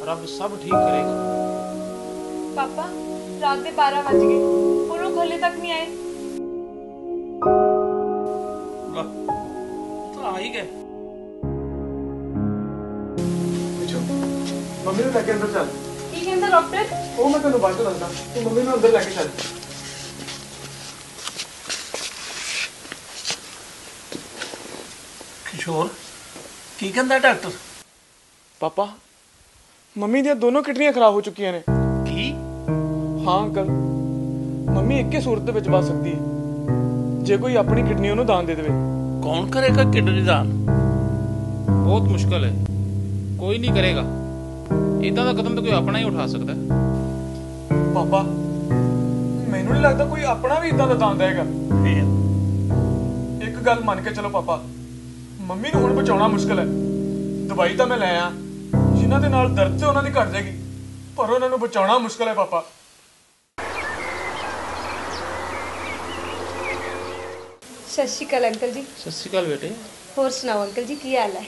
ਰੱਬ ਸਭ ਠੀਕ ਕਰੇਗਾ। ਪਾਪਾ ਰਾਤ ਦੇ 12 ਵੱਜ ਗਏ। ਹੁਣ ਉਹ ਹਲੇ ਤੱਕ ਨਹੀਂ ਆਏ। ਲੈ ਤਾਂ ਆ ਹੀ ਗਏ। ਮੰਮੀ ਨੂੰ ਲੈ ਕੇ ਅੰਦਰ ਚੱਲ। ਕੀ ਕਹਿੰਦਾ ਡਾਕਟਰ ਉਹ ਮੈਂ ਤੈਨੂੰ ਬਾਅਦ ਚ ਦੱਸਦਾ। ਤੂੰ ਮੰਮੀ ਨੂੰ ਅੰਦਰ ਲੈ ਕੇ ਚੱਲ। ਕਿਸ਼ੋਰ ਕੀ ਕਹਿੰਦਾ ਡਾਕਟਰ ਪਾਪਾ ਮੰਮੀ ਦੀਆਂ ਦੋਨੋਂ ਕਿਡਨੀਆਂ ਖਰਾਬ ਹੋ ਚੁੱਕੀਆਂ ਨੇ। ਕੀ? ਹਾਂ ਅੰਕਲ। ਮੰਮੀ ਇੱਕੇ ਸੂਰਤ ਦੇ ਵਿੱਚ ਬਚ ਸਕਦੀ ਹੈ। ਜੇ ਕੋਈ ਆਪਣੀ ਕਿਡਨੀ ਉਹਨੂੰ ਦਾਨ ਦੇ ਦੇਵੇ। ਕੌਣ ਕਰੇਗਾ ਕਿਡਨੀ ਦਾਨ? ਬਹੁਤ ਮੁਸ਼ਕਲ ਹੈ। ਕੋਈ ਨਹੀਂ ਕਰੇਗਾ। ਇਦਾਂ ਦਾ ਕਦਮ ਤਾਂ ਕੋਈ ਆਪਣਾ ਹੀ ਉਠਾ ਸਕਦਾ। ਹੈ। ਪਾਪਾ ਮੈਨੂੰ ਨਹੀਂ ਲੱਗਦਾ ਕੋਈ ਆਪਣਾ ਵੀ ਇਦਾਂ ਦਾ ਦਾਨ ਦੇਗਾ ਫੇਰ? ਇੱਕ ਗੱਲ ਮੰਨ ਕੇ ਚਲੋ ਪਾਪਾ ਮੰਮੀ ਨੂੰ ਹੁਣ ਬਚਾਉਣਾ ਮੁਸ਼ਕਲ ਹੈ। ਦਵਾਈ ਤਾਂ ਮੈਂ ਲੈ ਆ ਜਿਨ੍ਹਾਂ ਦੇ ਨਾਲ ਦਰਦ ਤੇ ਉਹਨਾਂ ਦੀ ਘਟ ਜਾਏਗੀ ਪਰ ਉਹਨਾਂ ਨੂੰ ਬਚਾਉਣਾ ਮੁਸ਼ਕਲ ਹੈ ਪਾਪਾ। ਸਤਿ ਸ਼੍ਰੀ ਅਕਾਲ ਅੰਕਲ ਜੀ। ਸਤਿ ਸ਼੍ਰੀ ਅਕਾਲ ਬੇਟੇ। ਹੋਰ ਸੁਣਾਓ ਅੰਕਲ ਜੀ ਕੀ ਹਾਲ ਹੈ?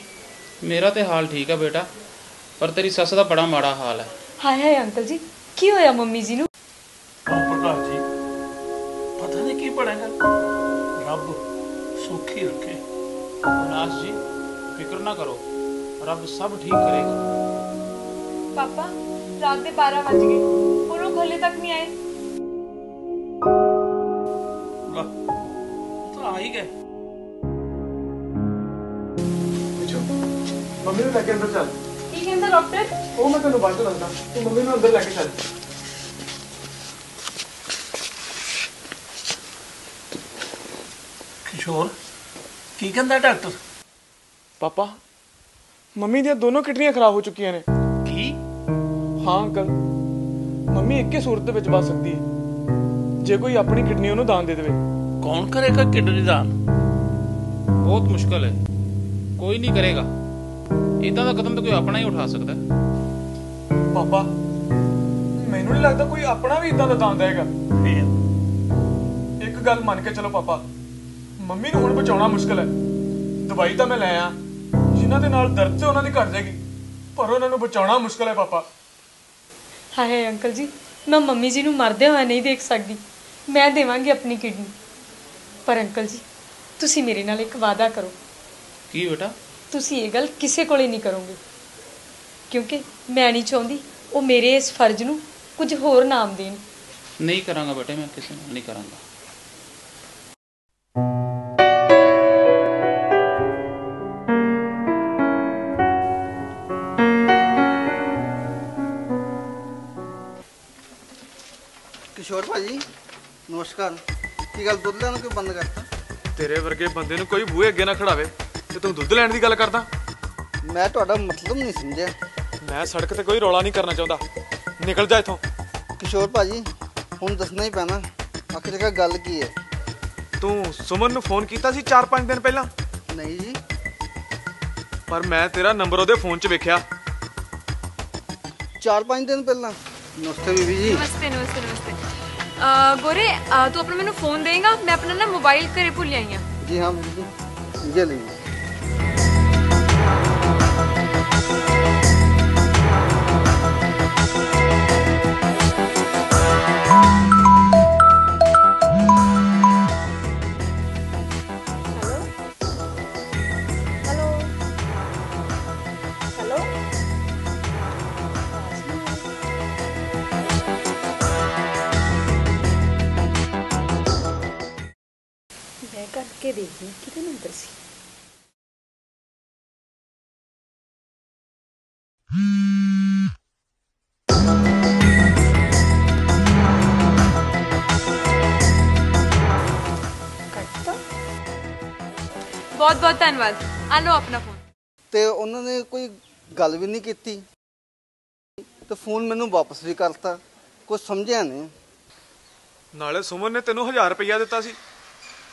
ਮੇਰਾ ਤੇ ਹਾਲ ਠੀਕ ਆ ਬੇਟਾ। ਪਰ ਤੇਰੀ ਸੱਸ ਦਾ ਬੜਾ ਮਾੜਾ ਹਾਲ ਹੈ ਹਾਏ ਹਾਏ ਅੰਕਲ ਜੀ ਕੀ ਹੋਇਆ ਮੰਮੀ ਜੀ ਨੂੰ ਉਹ ਪ੍ਰਕਾਸ਼ ਜੀ ਪਤਾ ਨਹੀਂ ਕੀ ਬਣੇਗਾ ਰੱਬ ਸੁਖੀ ਰੱਖੇ ਅਨਾਸ ਜੀ ਫਿਕਰ ਨਾ ਕਰੋ ਰੱਬ ਸਭ ਠੀਕ ਕਰੇਗਾ ਪਾਪਾ ਰਾਤ ਦੇ 12 ਵੱਜ ਗਏ ਹੁਣ ਉਹ ਹਲੇ ਤੱਕ ਨਹੀਂ ਆਏ ਲੈ, ਉਹ ਤਾਂ ਆ ਹੀ ਗਏ ਮੰਮੀ ਨੂੰ ਲੈ ਕੇ ਅੰਦਰ ਚੱਲ ਕੀ ਕਹਿੰਦਾ ਡਾਕਟਰ ਉਹ ਮੈਂ ਤੈਨੂੰ ਬਾਅਦ ਚ ਦੱਸਦਾ ਤੂੰ ਮੰਮੀ ਨੂੰ ਅੰਦਰ ਲੈ ਕੇ ਚੱਲ। ਕਿਸ਼ੋਰ ਕੀ ਕਹਿੰਦਾ ਡਾਕਟਰ ਪਾਪਾ। ਮੰਮੀ ਦੀਆਂ ਦੋਨੋਂ ਕਿਡਨੀਆਂ ਖਰਾਬ ਹੋ ਚੁੱਕੀਆਂ ਨੇ। ਕੀ? ਹਾਂ ਅੰਕਲ। ਮੰਮੀ ਇੱਕੇ ਸੂਰਤ ਦੇ ਵਿੱਚ ਬਚ ਸਕਦੀ ਹੈ। ਜੇ ਕੋਈ ਆਪਣੀ ਕਿਡਨੀ ਉਹਨੂੰ ਦਾਨ ਦੇ ਦੇਵੇ। ਕੌਣ ਕਰੇਗਾ ਕਿਡਨੀ ਦਾਨ? ਬਹੁਤ ਮੁਸ਼ਕਲ ਹੈ। ਕੋਈ ਨਹੀਂ ਕਰੇਗਾ। ਇਦਾਂ ਦਾ ਕਦਮ ਤਾਂ ਕੋਈ ਆਪਣਾ ਹੀ ਉਠਾ ਸਕਦਾ। ਹੈ। ਪਾਪਾ ਮੈਨੂੰ ਨਹੀਂ ਲੱਗਦਾ ਕੋਈ ਆਪਣਾ ਵੀ ਇਦਾਂ ਦਾ ਦਾਨ ਦੇਗਾ ਫੇਰ? ਇੱਕ ਗੱਲ ਮੰਨ ਕੇ ਚਲੋ ਪਾਪਾ ਮੰਮੀ ਨੂੰ ਹੁਣ ਬਚਾਉਣਾ ਮੁਸ਼ਕਲ ਹੈ। ਦਵਾਈ ਤਾਂ ਮੈਂ ਲੈ ਆ ਜਿਨ੍ਹਾਂ ਦੇ ਨਾਲ ਦਰਦ ਤੇ ਉਹਨਾਂ ਦੀ ਘਟ ਜਾਏਗੀ ਪਰ ਉਹਨਾਂ ਨੂੰ ਬਚਾਉਣਾ ਮੁਸ਼ਕਲ ਹੈ ਪਾਪਾ। ਹਾਏ ਹਾਏ ਅੰਕਲ ਜੀ ਮੈਂ ਮੰਮੀ ਜੀ ਨੂੰ ਮਰਦੇ ਹੋਏ ਨਹੀਂ ਦੇਖ ਸਕਦੀ। ਮੈਂ ਦੇਵਾਂਗੀ ਆਪਣੀ ਕਿਡਨੀ। ਪਰ ਅੰਕਲ ਜੀ ਤੁਸੀਂ ਮੇਰੇ ਨਾਲ ਇੱਕ ਵਾਅਦਾ ਕਰੋ। ਕੀ ਬੇਟਾ? ਤੁਸੀਂ ਇਹ ਗੱਲ ਕਿਸੇ ਕੋਲੇ ਨਹੀਂ ਕਰੋਗੇ। ਕਿਉਂਕਿ ਮੈਂ ਨਹੀਂ ਚਾਹੁੰਦੀ ਉਹ ਮੇਰੇ ਇਸ ਫਰਜ਼ ਨੂੰ ਕੁਝ ਹੋਰ ਨਾਮ ਦੇਣ। ਨਹੀਂ ਕਰਾਂਗਾ ਬੇਟੇ ਮੈਂ ਕਿਸੇ ਨਾਲ ਨਹੀਂ ਕਰਾਂਗਾ। ਕਿਸ਼ੋਰ ਭਾਜੀ ਨਮਸਕਾਰ। ਕੀ ਗੱਲ ਦੁੱਧ ਲੈਣਾ ਕਿਉਂ ਬੰਦ ਕਰਤਾ? ਤੇਰੇ ਵਰਗੇ ਬੰਦੇ ਨੂੰ ਕੋਈ ਬੂਹੇ ਅੱਗੇ ਨਾ ਖੜਾਵੇ। ਤੇ ਤੂੰ ਦੁੱਧ ਲੈਣ ਦੀ ਗੱਲ ਕਰਦਾ? ਮੈਂ ਤੁਹਾਡਾ ਮਤਲਬ ਨਹੀਂ ਸਮਝਿਆ। ਮੈਂ ਸੜਕ ਤੇ ਕੋਈ ਰੌਲਾ ਨਹੀਂ ਕਰਨਾ ਚਾਹੁੰਦਾ। ਨਿਕਲ ਜਾ ਇੱਥੋਂ। ਕਿਸ਼ੋਰ ਭਾਜੀ ਹੁਣ ਦੱਸਣਾ ਹੀ ਪੈਣਾ। ਆਖਿਰਕਾਰ ਗੱਲ ਕੀ ਹੈ? ਤੂੰ ਸੁਮਨ ਨੂੰ ਫੋਨ ਕੀਤਾ ਸੀ 4-5 ਦਿਨ ਪਹਿਲਾਂ? ਨਹੀਂ ਜੀ। ਪਰ ਮੈਂ ਤੇਰਾ ਨੰਬਰ ਉਹਦੇ ਫੋਨ 'ਚ ਵੇਖਿਆ। 4-5 ਦਿਨ ਪਹਿਲਾਂ। ਨਮਸਤੇ ਬੀਬੀ ਜੀ। ਨਮਸਤੇ ਨਮਸਤੇ ਨਮਸਤੇ। ਅ, ਗੋਰੇ ਤੂੰ ਆਪਣਾ ਮੈਨੂੰ ਫੋਨ ਦੇਗਾ। ਮੈਂ ਆਪਣਾ ਨਾ ਮੋਬਾਈਲ ਘਰੇ ਭੁੱਲ ਆਈ ਹਾਂ ਜੀ ਹਾਂ ਬੀਬੀ ਜੀ। ਜੇ ਲਈ। ਬਹੁਤ ਧੰਨਵਾਦ। ਆ ਲਓ ਆਪਣਾ ਫੋਨ ਤੇ ਉਹਨਾਂ ਨੇ ਕੋਈ ਗੱਲ ਵੀ ਨਹੀਂ ਕੀਤੀ। ਤੇ ਫੋਨ ਮੈਨੂੰ ਵਾਪਸ ਵੀ ਕਰਤਾ। ਕੁਝ ਸਮਝਿਆ ਨਹੀਂ। ਨਾਲੇ ਸੁਮਨ ਨੇ ਤੈਨੂੰ 1000 ਰੁਪਇਆ ਦਿੱਤਾ ਸੀ।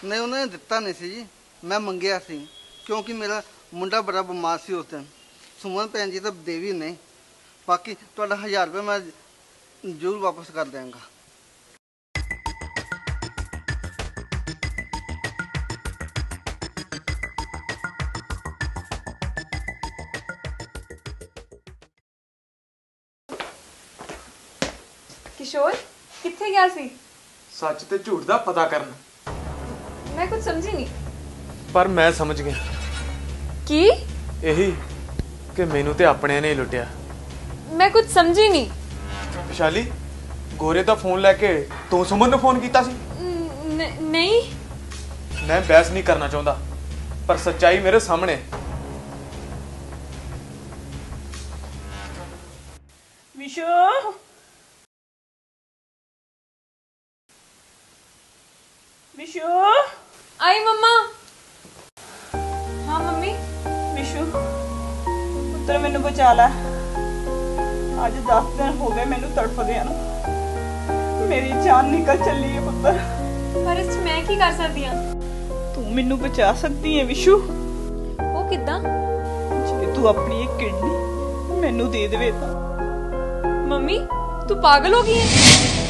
ਨਹੀਂ ਉਹਨਾਂ ਨੇ ਦਿੱਤਾ ਨਹੀਂ ਸੀ ਜੀ। ਮੈਂ ਮੰਗਿਆ ਸੀ। ਕਿਉਂਕਿ ਮੇਰਾ ਮੁੰਡਾ ਬੜਾ ਬਿਮਾਰ ਸੀ ਉਸ ਦਿਨ। ਸੁਮਨ ਭੈਣ ਜੀ ਤਾਂ ਦੇਵੀ ਨਹੀਂ ਬਾਕੀ ਤੁਹਾਡਾ 1000 ਰੁਪਏ ਮੈਂ ਜ਼ਰੂਰ ਵਾਪਸ ਕਰ ਦਿਆਂਗਾ। ਕਿਸ਼ੋਰ ਕਿੱਥੇ ਗਿਆ ਸੀ? ਸੱਚ ਤੇ ਝੂਠ ਦਾ ਪਤਾ ਕਰਨ। ਮੈਂ ਕੁਝ ਸਮਝੀ ਨਹੀਂ। ਪਰ ਮੈਂ ਸਮਝ ਗਿਆ। ਕੀ? ਇਹੀ ਕਿ ਮੈਨੂੰ ਤੇ ਆਪਣਿਆਂ ਨੇ ਹੀ ਲੁੱਟਿਆ। ਮੈਂ ਕੁਝ ਸਮਝੀ ਨਹੀਂ। ਵਿਸ਼ਾਲੀ ਗੋਰੇ ਦਾ ਫੋਨ ਲੈ ਕੇ ਤੂੰ ਸੁਮਨ ਨੂੰ ਫੋਨ ਕੀਤਾ ਸੀ? ਨਹੀਂ। ਮੈਂ ਬਹਿਸ ਨਹੀਂ ਕਰਨਾ ਚਾਹੁੰਦਾ ਪਰ ਸੱਚਾਈ ਮੇਰੇ ਸਾਹਮਣੇ। ਵਿਸ਼ੂ ਆਈ ਮੰਮਾ ਹਾਂ ਮੰਮੀ। ਵਿਸ਼ੂ ਪੁੱਤਰ ਮੈਨੂੰ ਬਚਾ ਲੈ। ਅੱਜ 10 ਦਿਨ ਹੋ ਗਏ ਮੈਨੂੰ ਤੜਫਦਿਆਂ ਨੂੰ। ਮੇਰੀ ਜਾਨ ਨਿਕਲ ਚੱਲੀ ਹੈ ਪੁੱਤਰ। ਪਰ ਇਸ 'ਚ ਮੈਂ ਕੀ ਕਰ ਸਕਦੀ ਹਾਂ ਤੂੰ ਮੈਨੂੰ ਬਚਾ ਸਕਦੀ ਹੈ ਵਿਸ਼ੂ ਉਹ ਕਿੱਦਾਂ? ਜੇ ਤੂੰ ਆਪਣੀ ਇੱਕ ਕਿਡਨੀ ਮੈਨੂੰ ਦੇ ਦੇਵੇ ਤਾਂ। ਮੰਮੀ ਤੂੰ ਪਾਗਲ ਹੋ ਗਈ ਹੈ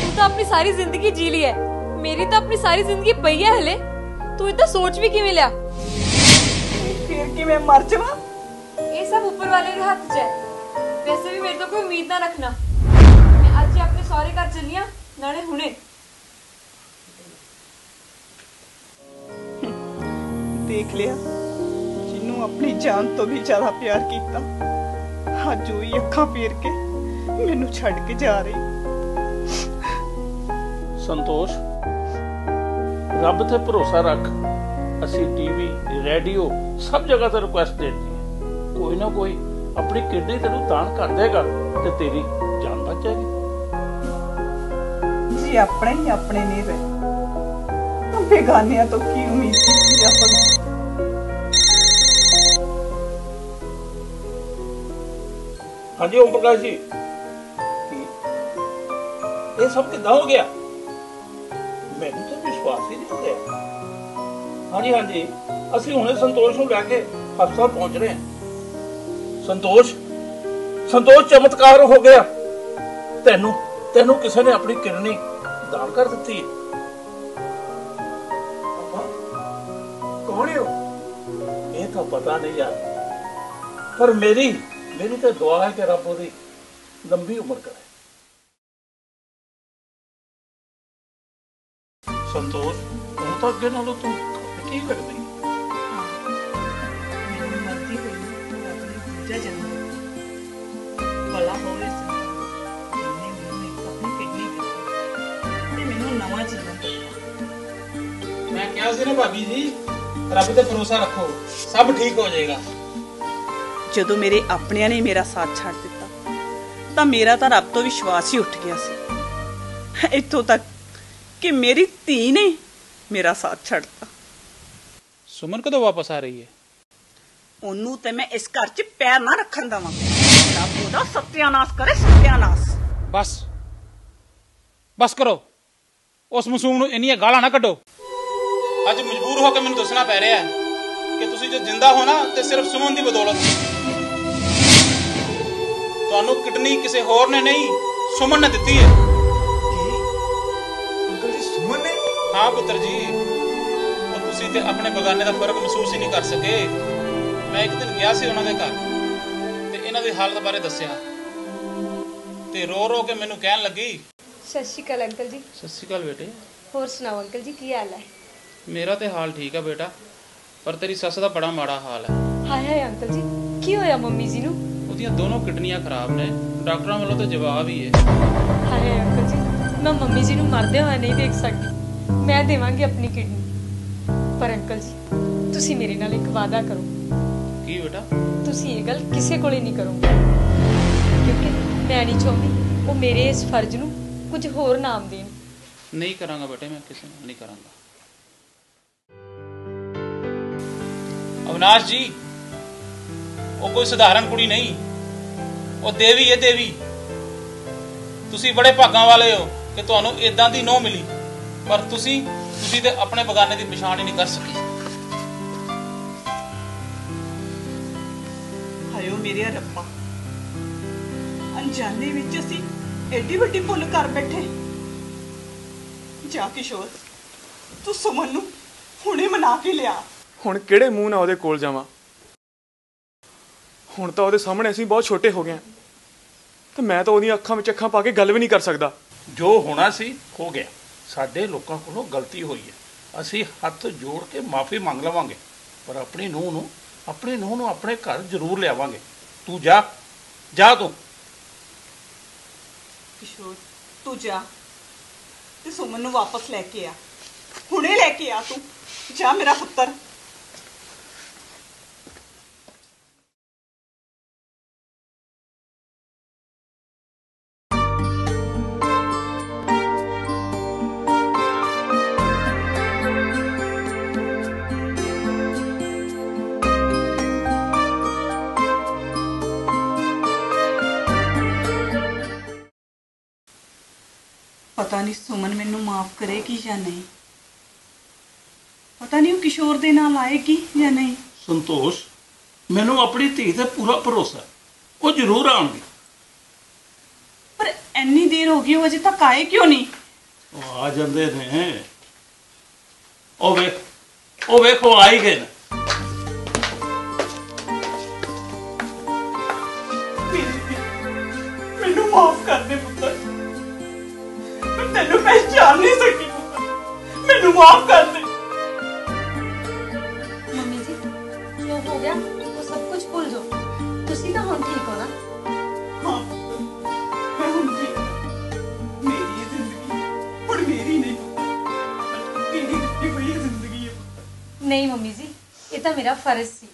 ਤੂੰ ਤਾਂ ਆਪਣੀ ਸਾਰੀ ਜ਼ਿੰਦਗੀ ਜੀ ਲਈ ਹੈ ਮੇਰੀ ਤਾਂ ਆਪਣੀ ਸਾਰੀ ਜ਼ਿੰਦਗੀ ਪਈ ਹੈ ਹਲੇ। ਤੂੰ ਇਦਾਂ ਸੋਚ ਵੀ ਕਿਵੇਂ ਲਿਆ? ਫਿਰ ਕਿਵੇਂ ਮਰ ਜਾਵਾਂ? ਇਹ ਸਭ ਉੱਪਰ ਵਾਲੇ ਦੇ ਹੱਥ 'ਚ ਹੈ। ਵੈਸੇ ਵੀ ਮੇਰੇ ਤੋਂ ਕੋਈ ਉਮੀਦ ਨਾ ਰੱਖਣਾ। ਮੈਂ ਅੱਜ ਹੀ ਆਪਣੇ ਸਹੁਰੇ ਘਰ ਚੱਲੀ ਆਂ, ਨਾਲੇ ਹੁਣੇ। ਦੇਖ ਲਿਆ ਜਿਹਨੂੰ ਆਪਣੀ ਜਾਨ ਤੋਂ ਵੀ ਜ਼ਿਆਦਾ ਪਿਆਰ ਕੀਤਾ। ਅੱਜ ਉਹ ਹੀ ਅੱਖਾਂ ਫੇਰ ਕੇ ਮੈਨੂੰ ਛੱਡ ਕੇ ਜਾ ਰਹੀ। ਸੰਤੋਸ਼ ਰੱਬ ਤੇ ਭਰੋਸਾ ਰੱਖ ਅਸੀਂ ਟੀਵੀ ਰੇਡੀਓ ਸਭ ਜਗ੍ਹਾ ਤੇ ਰਿਕੁਐਸਟ ਦੇਤੀ ਹੈ। ਕੋਈ ਨਾ ਕੋਈ ਆਪਣੀ ਕਿਡਨੀ ਤੈਨੂੰ ਦਾਨ ਕਰ ਦੇਗਾ ਤੇ ਤੇਰੀ ਜਾਨ ਬਚ ਜਾਏਗੀ। ਜੀ ਆਪਣੇ ਹੀ ਆਪਣੇ ਨਹੀਂ ਰਹੇ। ਤਾਂ ਬੇਗਾਨਿਆਂ ਤੋਂ ਕੀ ਉਮੀਦ ਕੀਤੀ ਜਾ ਸਕਦੀ ਹਾਂਜੀ ਓਮ ਪ੍ਰਕਾਸ਼ ਜੀ। ਇਹ ਸਭ ਕਿੱਦਾਂ ਹੋ ਗਿਆ? ਮੈਨੂੰ ਤਾਂ ਵਿਸ਼ਵਾਸ ਨਹੀਂ ਹੋ ਰਿਹਾ ਹਾਂਜੀ ਹਾਂਜੀ। ਅਸੀਂ ਹੁਣੇ ਸੰਤੋਸ਼ ਨੂੰ ਲੈ ਕੇ ਹਸਪਤਾਲ ਪਹੁੰਚ ਰਹੇ ਹਾਂ। ਸੰਤੋਸ਼ ਸੰਤੋਸ਼ ਚਮਤਕਾਰ ਹੋ ਗਿਆ। ਤੈਨੂੰ ਤੈਨੂੰ ਕਿਸੇ ਨੇ ਆਪਣੀ ਕਿਰਨੀ ਦਾਨ ਕਰ ਦਿੱਤੀ ਹੈ। ਕੌਣ ਹੈ? ਇਹ ਤਾਂ ਪਤਾ ਨਹੀਂ ਯਾਰ। ਪਰ ਮੇਰੀ ਮੇਰੀ ਤਾਂ ਦੁਆ ਹੈ ਕਿ ਰੱਬ ਉਹਦੀ ਲੰਬੀ ਉਮਰ ਕਰੇ। ਸੰਤੋਸ਼ ਹੁਣ ਤਾਂ ਅੱਗੇ ਨਾਲੋਂ ਤੂੰ ਕਾਫੀ ਠੀਕ ਲੱਗਦੀ ਹੈ। ਮੈਨੂੰ ਮਰਦੀ ਹੋਈ ਰੱਬ ਨੇ ਦੂਜਾ ਜਨਮ ਭਲਾ ਹੋਵੇ ਇਹਨੇ ਮੈਨੂੰ ਆਪਣੀ ਕਿਡਨੀ ਦਿੱਤੀ ਤੇ ਮੈਨੂੰ ਨਵਾਂ ਜੀਵਨ ਦਿੱਤਾ ਮੈਂ ਕਿਹਾ ਸੀ ਨਾ ਭਾਬੀ ਜੀ ਰੱਬ ਤੇ ਭਰੋਸਾ ਰੱਖੋ ਸਭ ਠੀਕ ਹੋ ਜਾਏਗਾ। ਜਦੋਂ ਮੇਰੇ ਆਪਣਿਆਂ ਨੇ ਮੇਰਾ ਸਾਥ ਛੱਡ ਦਿੱਤਾ ਤਾਂ ਮੇਰਾ ਤਾਂ ਰੱਬ ਤੋਂ ਵਿਸ਼ਵਾਸ ਹੀ ਉੱਠ ਗਿਆ ਸੀ। ਇੱਥੋਂ ਤੱਕ ਕਿ ਮੇਰੀ ਧੀ ਨੇ ਮੇਰਾ ਸਾਥ ਛੱਡਤਾ। ਸੁਮਨ ਕਦੋਂ ਵਾਪਸ ਆ ਰਹੀ ਹੈ? ਉਹਨੂੰ ਤੇ ਮੈਂ ਇਸ ਘਰ 'ਚ ਪੈਰ ਨਾ ਰੱਖਣ ਦਵਾਂ। ਰੱਬ ਉਹਦਾ ਸਤਿਆਨਾਸ਼ ਕਰੇ ਸਤਿਆਨਾਸ਼। ਬਸ। ਬਸ ਕਰੋ। ਉਸ ਮਾਸੂਮ ਨੂੰ ਇੰਨੀਆਂ ਗਾਲਾਂ ਨਾ ਕੱਢੋ। ਅੱਜ ਮਜਬੂਰ ਹੋ ਕੇ ਮੈਨੂੰ ਦੱਸਣਾ ਪੈ ਰਿਹਾ ਹੈ ਕਿ ਤੁਸੀਂ ਜੋ ਜਿੰਦਾ ਹੋ ਨਾ ਤੇ ਸਿਰਫ ਸੁਮਨ ਦੀ ਬਦੌਲਤ ਤੁਹਾਨੂੰ ਕਿਡਨੀ ਕਿਸੇ ਹੋਰ ਨੇ ਨਹੀਂ ਸੁਮਨ ਨੇ ਦਿੱਤੀ ਹੈ। ਹਾਂ ਪੁੱਤਰ ਜੀ ਉਹ ਤੁਸੀਂ ਤੇ ਆਪਣੇ ਬਗਾਨੇ ਦਾ ਫ਼ਰਕ ਮਹਿਸੂਸ ਹੀ ਨਹੀਂ ਕਰ ਸਕੇ। ਮੈਂ ਇੱਕ ਦਿਨ ਗਿਆ ਸੀ ਉਹਨਾਂ ਦੇ ਘਰ ਤੇ ਇਹਨਾਂ ਦੀ ਹਾਲਤ ਬਾਰੇ ਦੱਸਿਆ। ਤੇ ਰੋ ਰੋ ਕੇ ਮੈਨੂੰ ਕਹਿਣ ਲੱਗੀ ਸਤਿ ਸ਼੍ਰੀ ਅਕਾਲ ਅੰਕਲ ਜੀ। ਸਤਿ ਸ਼੍ਰੀ ਅਕਾਲ ਬੇਟੇ। ਹੋਰ ਸੁਣਾਓ ਅੰਕਲ ਜੀ ਕੀ ਹਾਲ ਹੈ? ਮੇਰਾ ਤੇ ਹਾਲ ਠੀਕ ਆ ਬੇਟਾ ਪਰ ਤੇਰੀ ਸੱਸ ਦਾ ਬੜਾ ਮਾੜਾ ਹਾਲ ਹੈ। ਹਾਏ ਹਾਏ ਅੰਕਲ ਜੀ ਕੀ ਹੋਇਆ ਮੰਮੀ ਜੀ ਨੂੰ? ਉਹਦੀਆਂ ਦੋਨੋਂ ਕਿਡਨੀਆਂ ਖਰਾਬ ਨੇ ਡਾਕਟਰਾਂ ਵੱਲੋਂ ਤਾਂ ਜਵਾਬ ਹੀ ਹੈ ਹਾਏ ਹਾਏ ਅੰਕਲ ਜੀ ਮੈਂ ਮੰਮੀ ਜੀ ਨੂੰ ਮਰਦੇ ਹੋਏ ਨਹੀਂ ਦੇਖ ਸਕਦੀ। ਮੈਂ ਦੇਵਾਂਗੀ ਆਪਣੀ ਕਿਡਨੀ। ਪਰ ਅੰਕਲ ਜੀ ਤੁਸੀਂ ਮੇਰੇ ਨਾਲ ਇੱਕ ਵਾਅਦਾ ਕਰੋ। ਕੀ ਬੇਟਾ? ਤੁਸੀਂ ਇਹ ਗੱਲ ਕਿਸੇ ਕੋਲੇ ਨਹੀਂ ਕਰੋਗੇ। ਕਿਉਂਕਿ ਮੈਂ ਨਹੀਂ ਚਾਹੁੰਦੀ ਉਹ ਮੇਰੇ ਇਸ ਫਰਜ਼ ਨੂੰ ਕੁਝ ਹੋਰ ਨਾਮ ਦੇਣ। ਨਹੀਂ ਕਰਾਂਗਾ ਬੇਟੇ ਮੈਂ ਕਿਸੇ ਨਾਲ ਨਹੀਂ ਕਰਾਂਗਾ। ਅਵਨਾਸ਼ ਜੀ ਉਹ ਕੋਈ ਸਧਾਰਨ ਕੁੜੀ ਨਹੀਂ। ਉਹ ਦੇਵੀ ਹੈ ਦੇਵੀ। ਤੁਸੀਂ ਬੜੇ ਭਾਗਾਂ ਵਾਲੇ ਹੋ ਕਿ ਤੁਹਾਨੂੰ ਇਦਾਂ ਦੀ ਨੋ ਮਿਲੀ। ਪਰ ਤੁਸੀਂ ਤੁਸੀਂ ਤੇ ਆਪਣੇ ਬਗਾਨੇ ਦੀ ਪਛਾਣ ਹੀ ਨਹੀਂ ਕਰ ਸਕੇ। ਹਾਇਓ ਮੇਰੇ ਰੱਬਾ। ਅਣਜਾਣੇ ਵਿੱਚ ਅਸੀਂ ਐਡੀ ਵੱਡੀ ਭੁੱਲ ਕਰ ਬੈਠੇ। ਜਾ ਕਿਸ਼ੋਰ ਤੂੰ ਸੁਮਨ ਨੂੰ ਹੁਣੇ ਮਨਾ ਕੇ ਲਿਆ। ਹੁਣ ਕਿਹੜੇ ਮੂੰਹ ਨਾਲ ਉਹਦੇ ਕੋਲ ਜਾਵਾਂ? ਹੁਣ ਤਾਂ ਉਹਦੇ ਸਾਹਮਣੇ ਅਸੀਂ ਬਹੁਤ ਛੋਟੇ ਹੋ ਗਏ ਹਾਂ। ਤੇ ਮੈਂ ਤਾਂ ਉਹਦੀਆਂ ਅੱਖਾਂ ਵਿੱਚ ਅੱਖਾਂ ਪਾ ਕੇ ਗੱਲ ਵੀ ਨਹੀਂ ਕਰ ਸਕਦਾ। ਜੋ ਹੋਣਾ ਸੀ ਹੋ ਗਿਆ। ਸਾਡੇ ਲੋਕਾਂ ਕੋਲੋਂ ਗਲਤੀ ਹੋਈ ਹੈ। ਅਸੀਂ ਹੱਥ ਜੋੜ ਕੇ ਮਾਫੀ ਮੰਗ ਲਵਾਂਗੇ, ਪਰ ਆਪਣੀ ਨੂੰਹ ਨੂੰ, ਆਪਣੀ ਨੂੰਹ ਨੂੰ ਆਪਣੇ ਘਰ ਜ਼ਰੂਰ ਲਿਆਵਾਂਗੇ। ਤੂੰ ਜਾ ਜਾ ਤੂੰ। ਕਿਸ਼ੋਰ, ਤੂੰ ਜਾ। ਤੇ ਸੁਮਨ ਨੂੰ ਵਾਪਸ ਲੈ ਕੇ ਆ। ਹੁਣੇ ਲੈ ਕੇ ਆ ਤੂੰ। ਜਾ ਮੇਰਾ ਪੁੱਤਰ। ਪਤਾ ਨਹੀਂ ਸੁਮਨ ਮੈਨੂੰ ਮਾਫ ਕਰੇਗੀ ਜਾਂ ਨਹੀਂ। ਪਤਾ ਨਹੀਂ ਉਹ ਕਿਸ਼ੋਰ ਦੇ ਨਾਲ ਆਏਗੀ ਜਾਂ ਨਹੀਂ। ਸੰਤੋਸ਼ ਮੈਨੂੰ ਆਪਣੀ ਧੀ ਤੇ ਪੂਰਾ ਭਰੋਸਾ ਹੈ। ਉਹ ਜ਼ਰੂਰ ਆਉਣਗੇ। ਪਰ ਇੰਨੀ ਦੇਰ ਹੋ ਗਈ ਉਹ ਅਜੇ ਤੱਕ ਆਏ ਕਿਉਂ ਨਹੀਂ? ਉਹ ਆ ਜਾਂਦੇ ਨੇ। ਉਹ ਵੇਖ ਉਹ ਵੇਖੋ ਆ ਹੀ ਗਏ ਨੇ। ਮੈਨੂੰ ਮਾਫ ਕਰ ਦੇ ਮੈਂ ਪਹਿਚਾਨ ਨਹੀਂ ਸਕੀ। ਮੈਨੂੰ ਮਾਫ ਕਰ ਦੇ। ਮੰਮੀ ਜੀ ਜੋ ਹੋ ਗਿਆ ਉਹ ਸਭ ਕੁਝ ਭੁੱਲ ਜਾਓ। ਤੁਸੀਂ ਤਾਂ ਹੁਣ ਠੀਕ ਹੋ ਨਾ? ਹਾਂ ਮੈਂ ਹੁਣ ਠੀਕ ਹਾਂ। ਮੇਰੀ ਇਹ ਜ਼ਿੰਦਗੀ ਹੁਣ ਮੇਰੀ ਨਹੀਂ। ਪੁੱਤਰ ਤੇਰੀ ਦਿੱਤੀ ਹੋਈ ਇਹ ਜ਼ਿੰਦਗੀ ਹੈ ਪੁੱਤਰ ਨਹੀਂ ਮੰਮੀ ਜੀ ਇਹ ਤਾਂ ਮੇਰਾ ਫਰਜ਼ ਸੀ।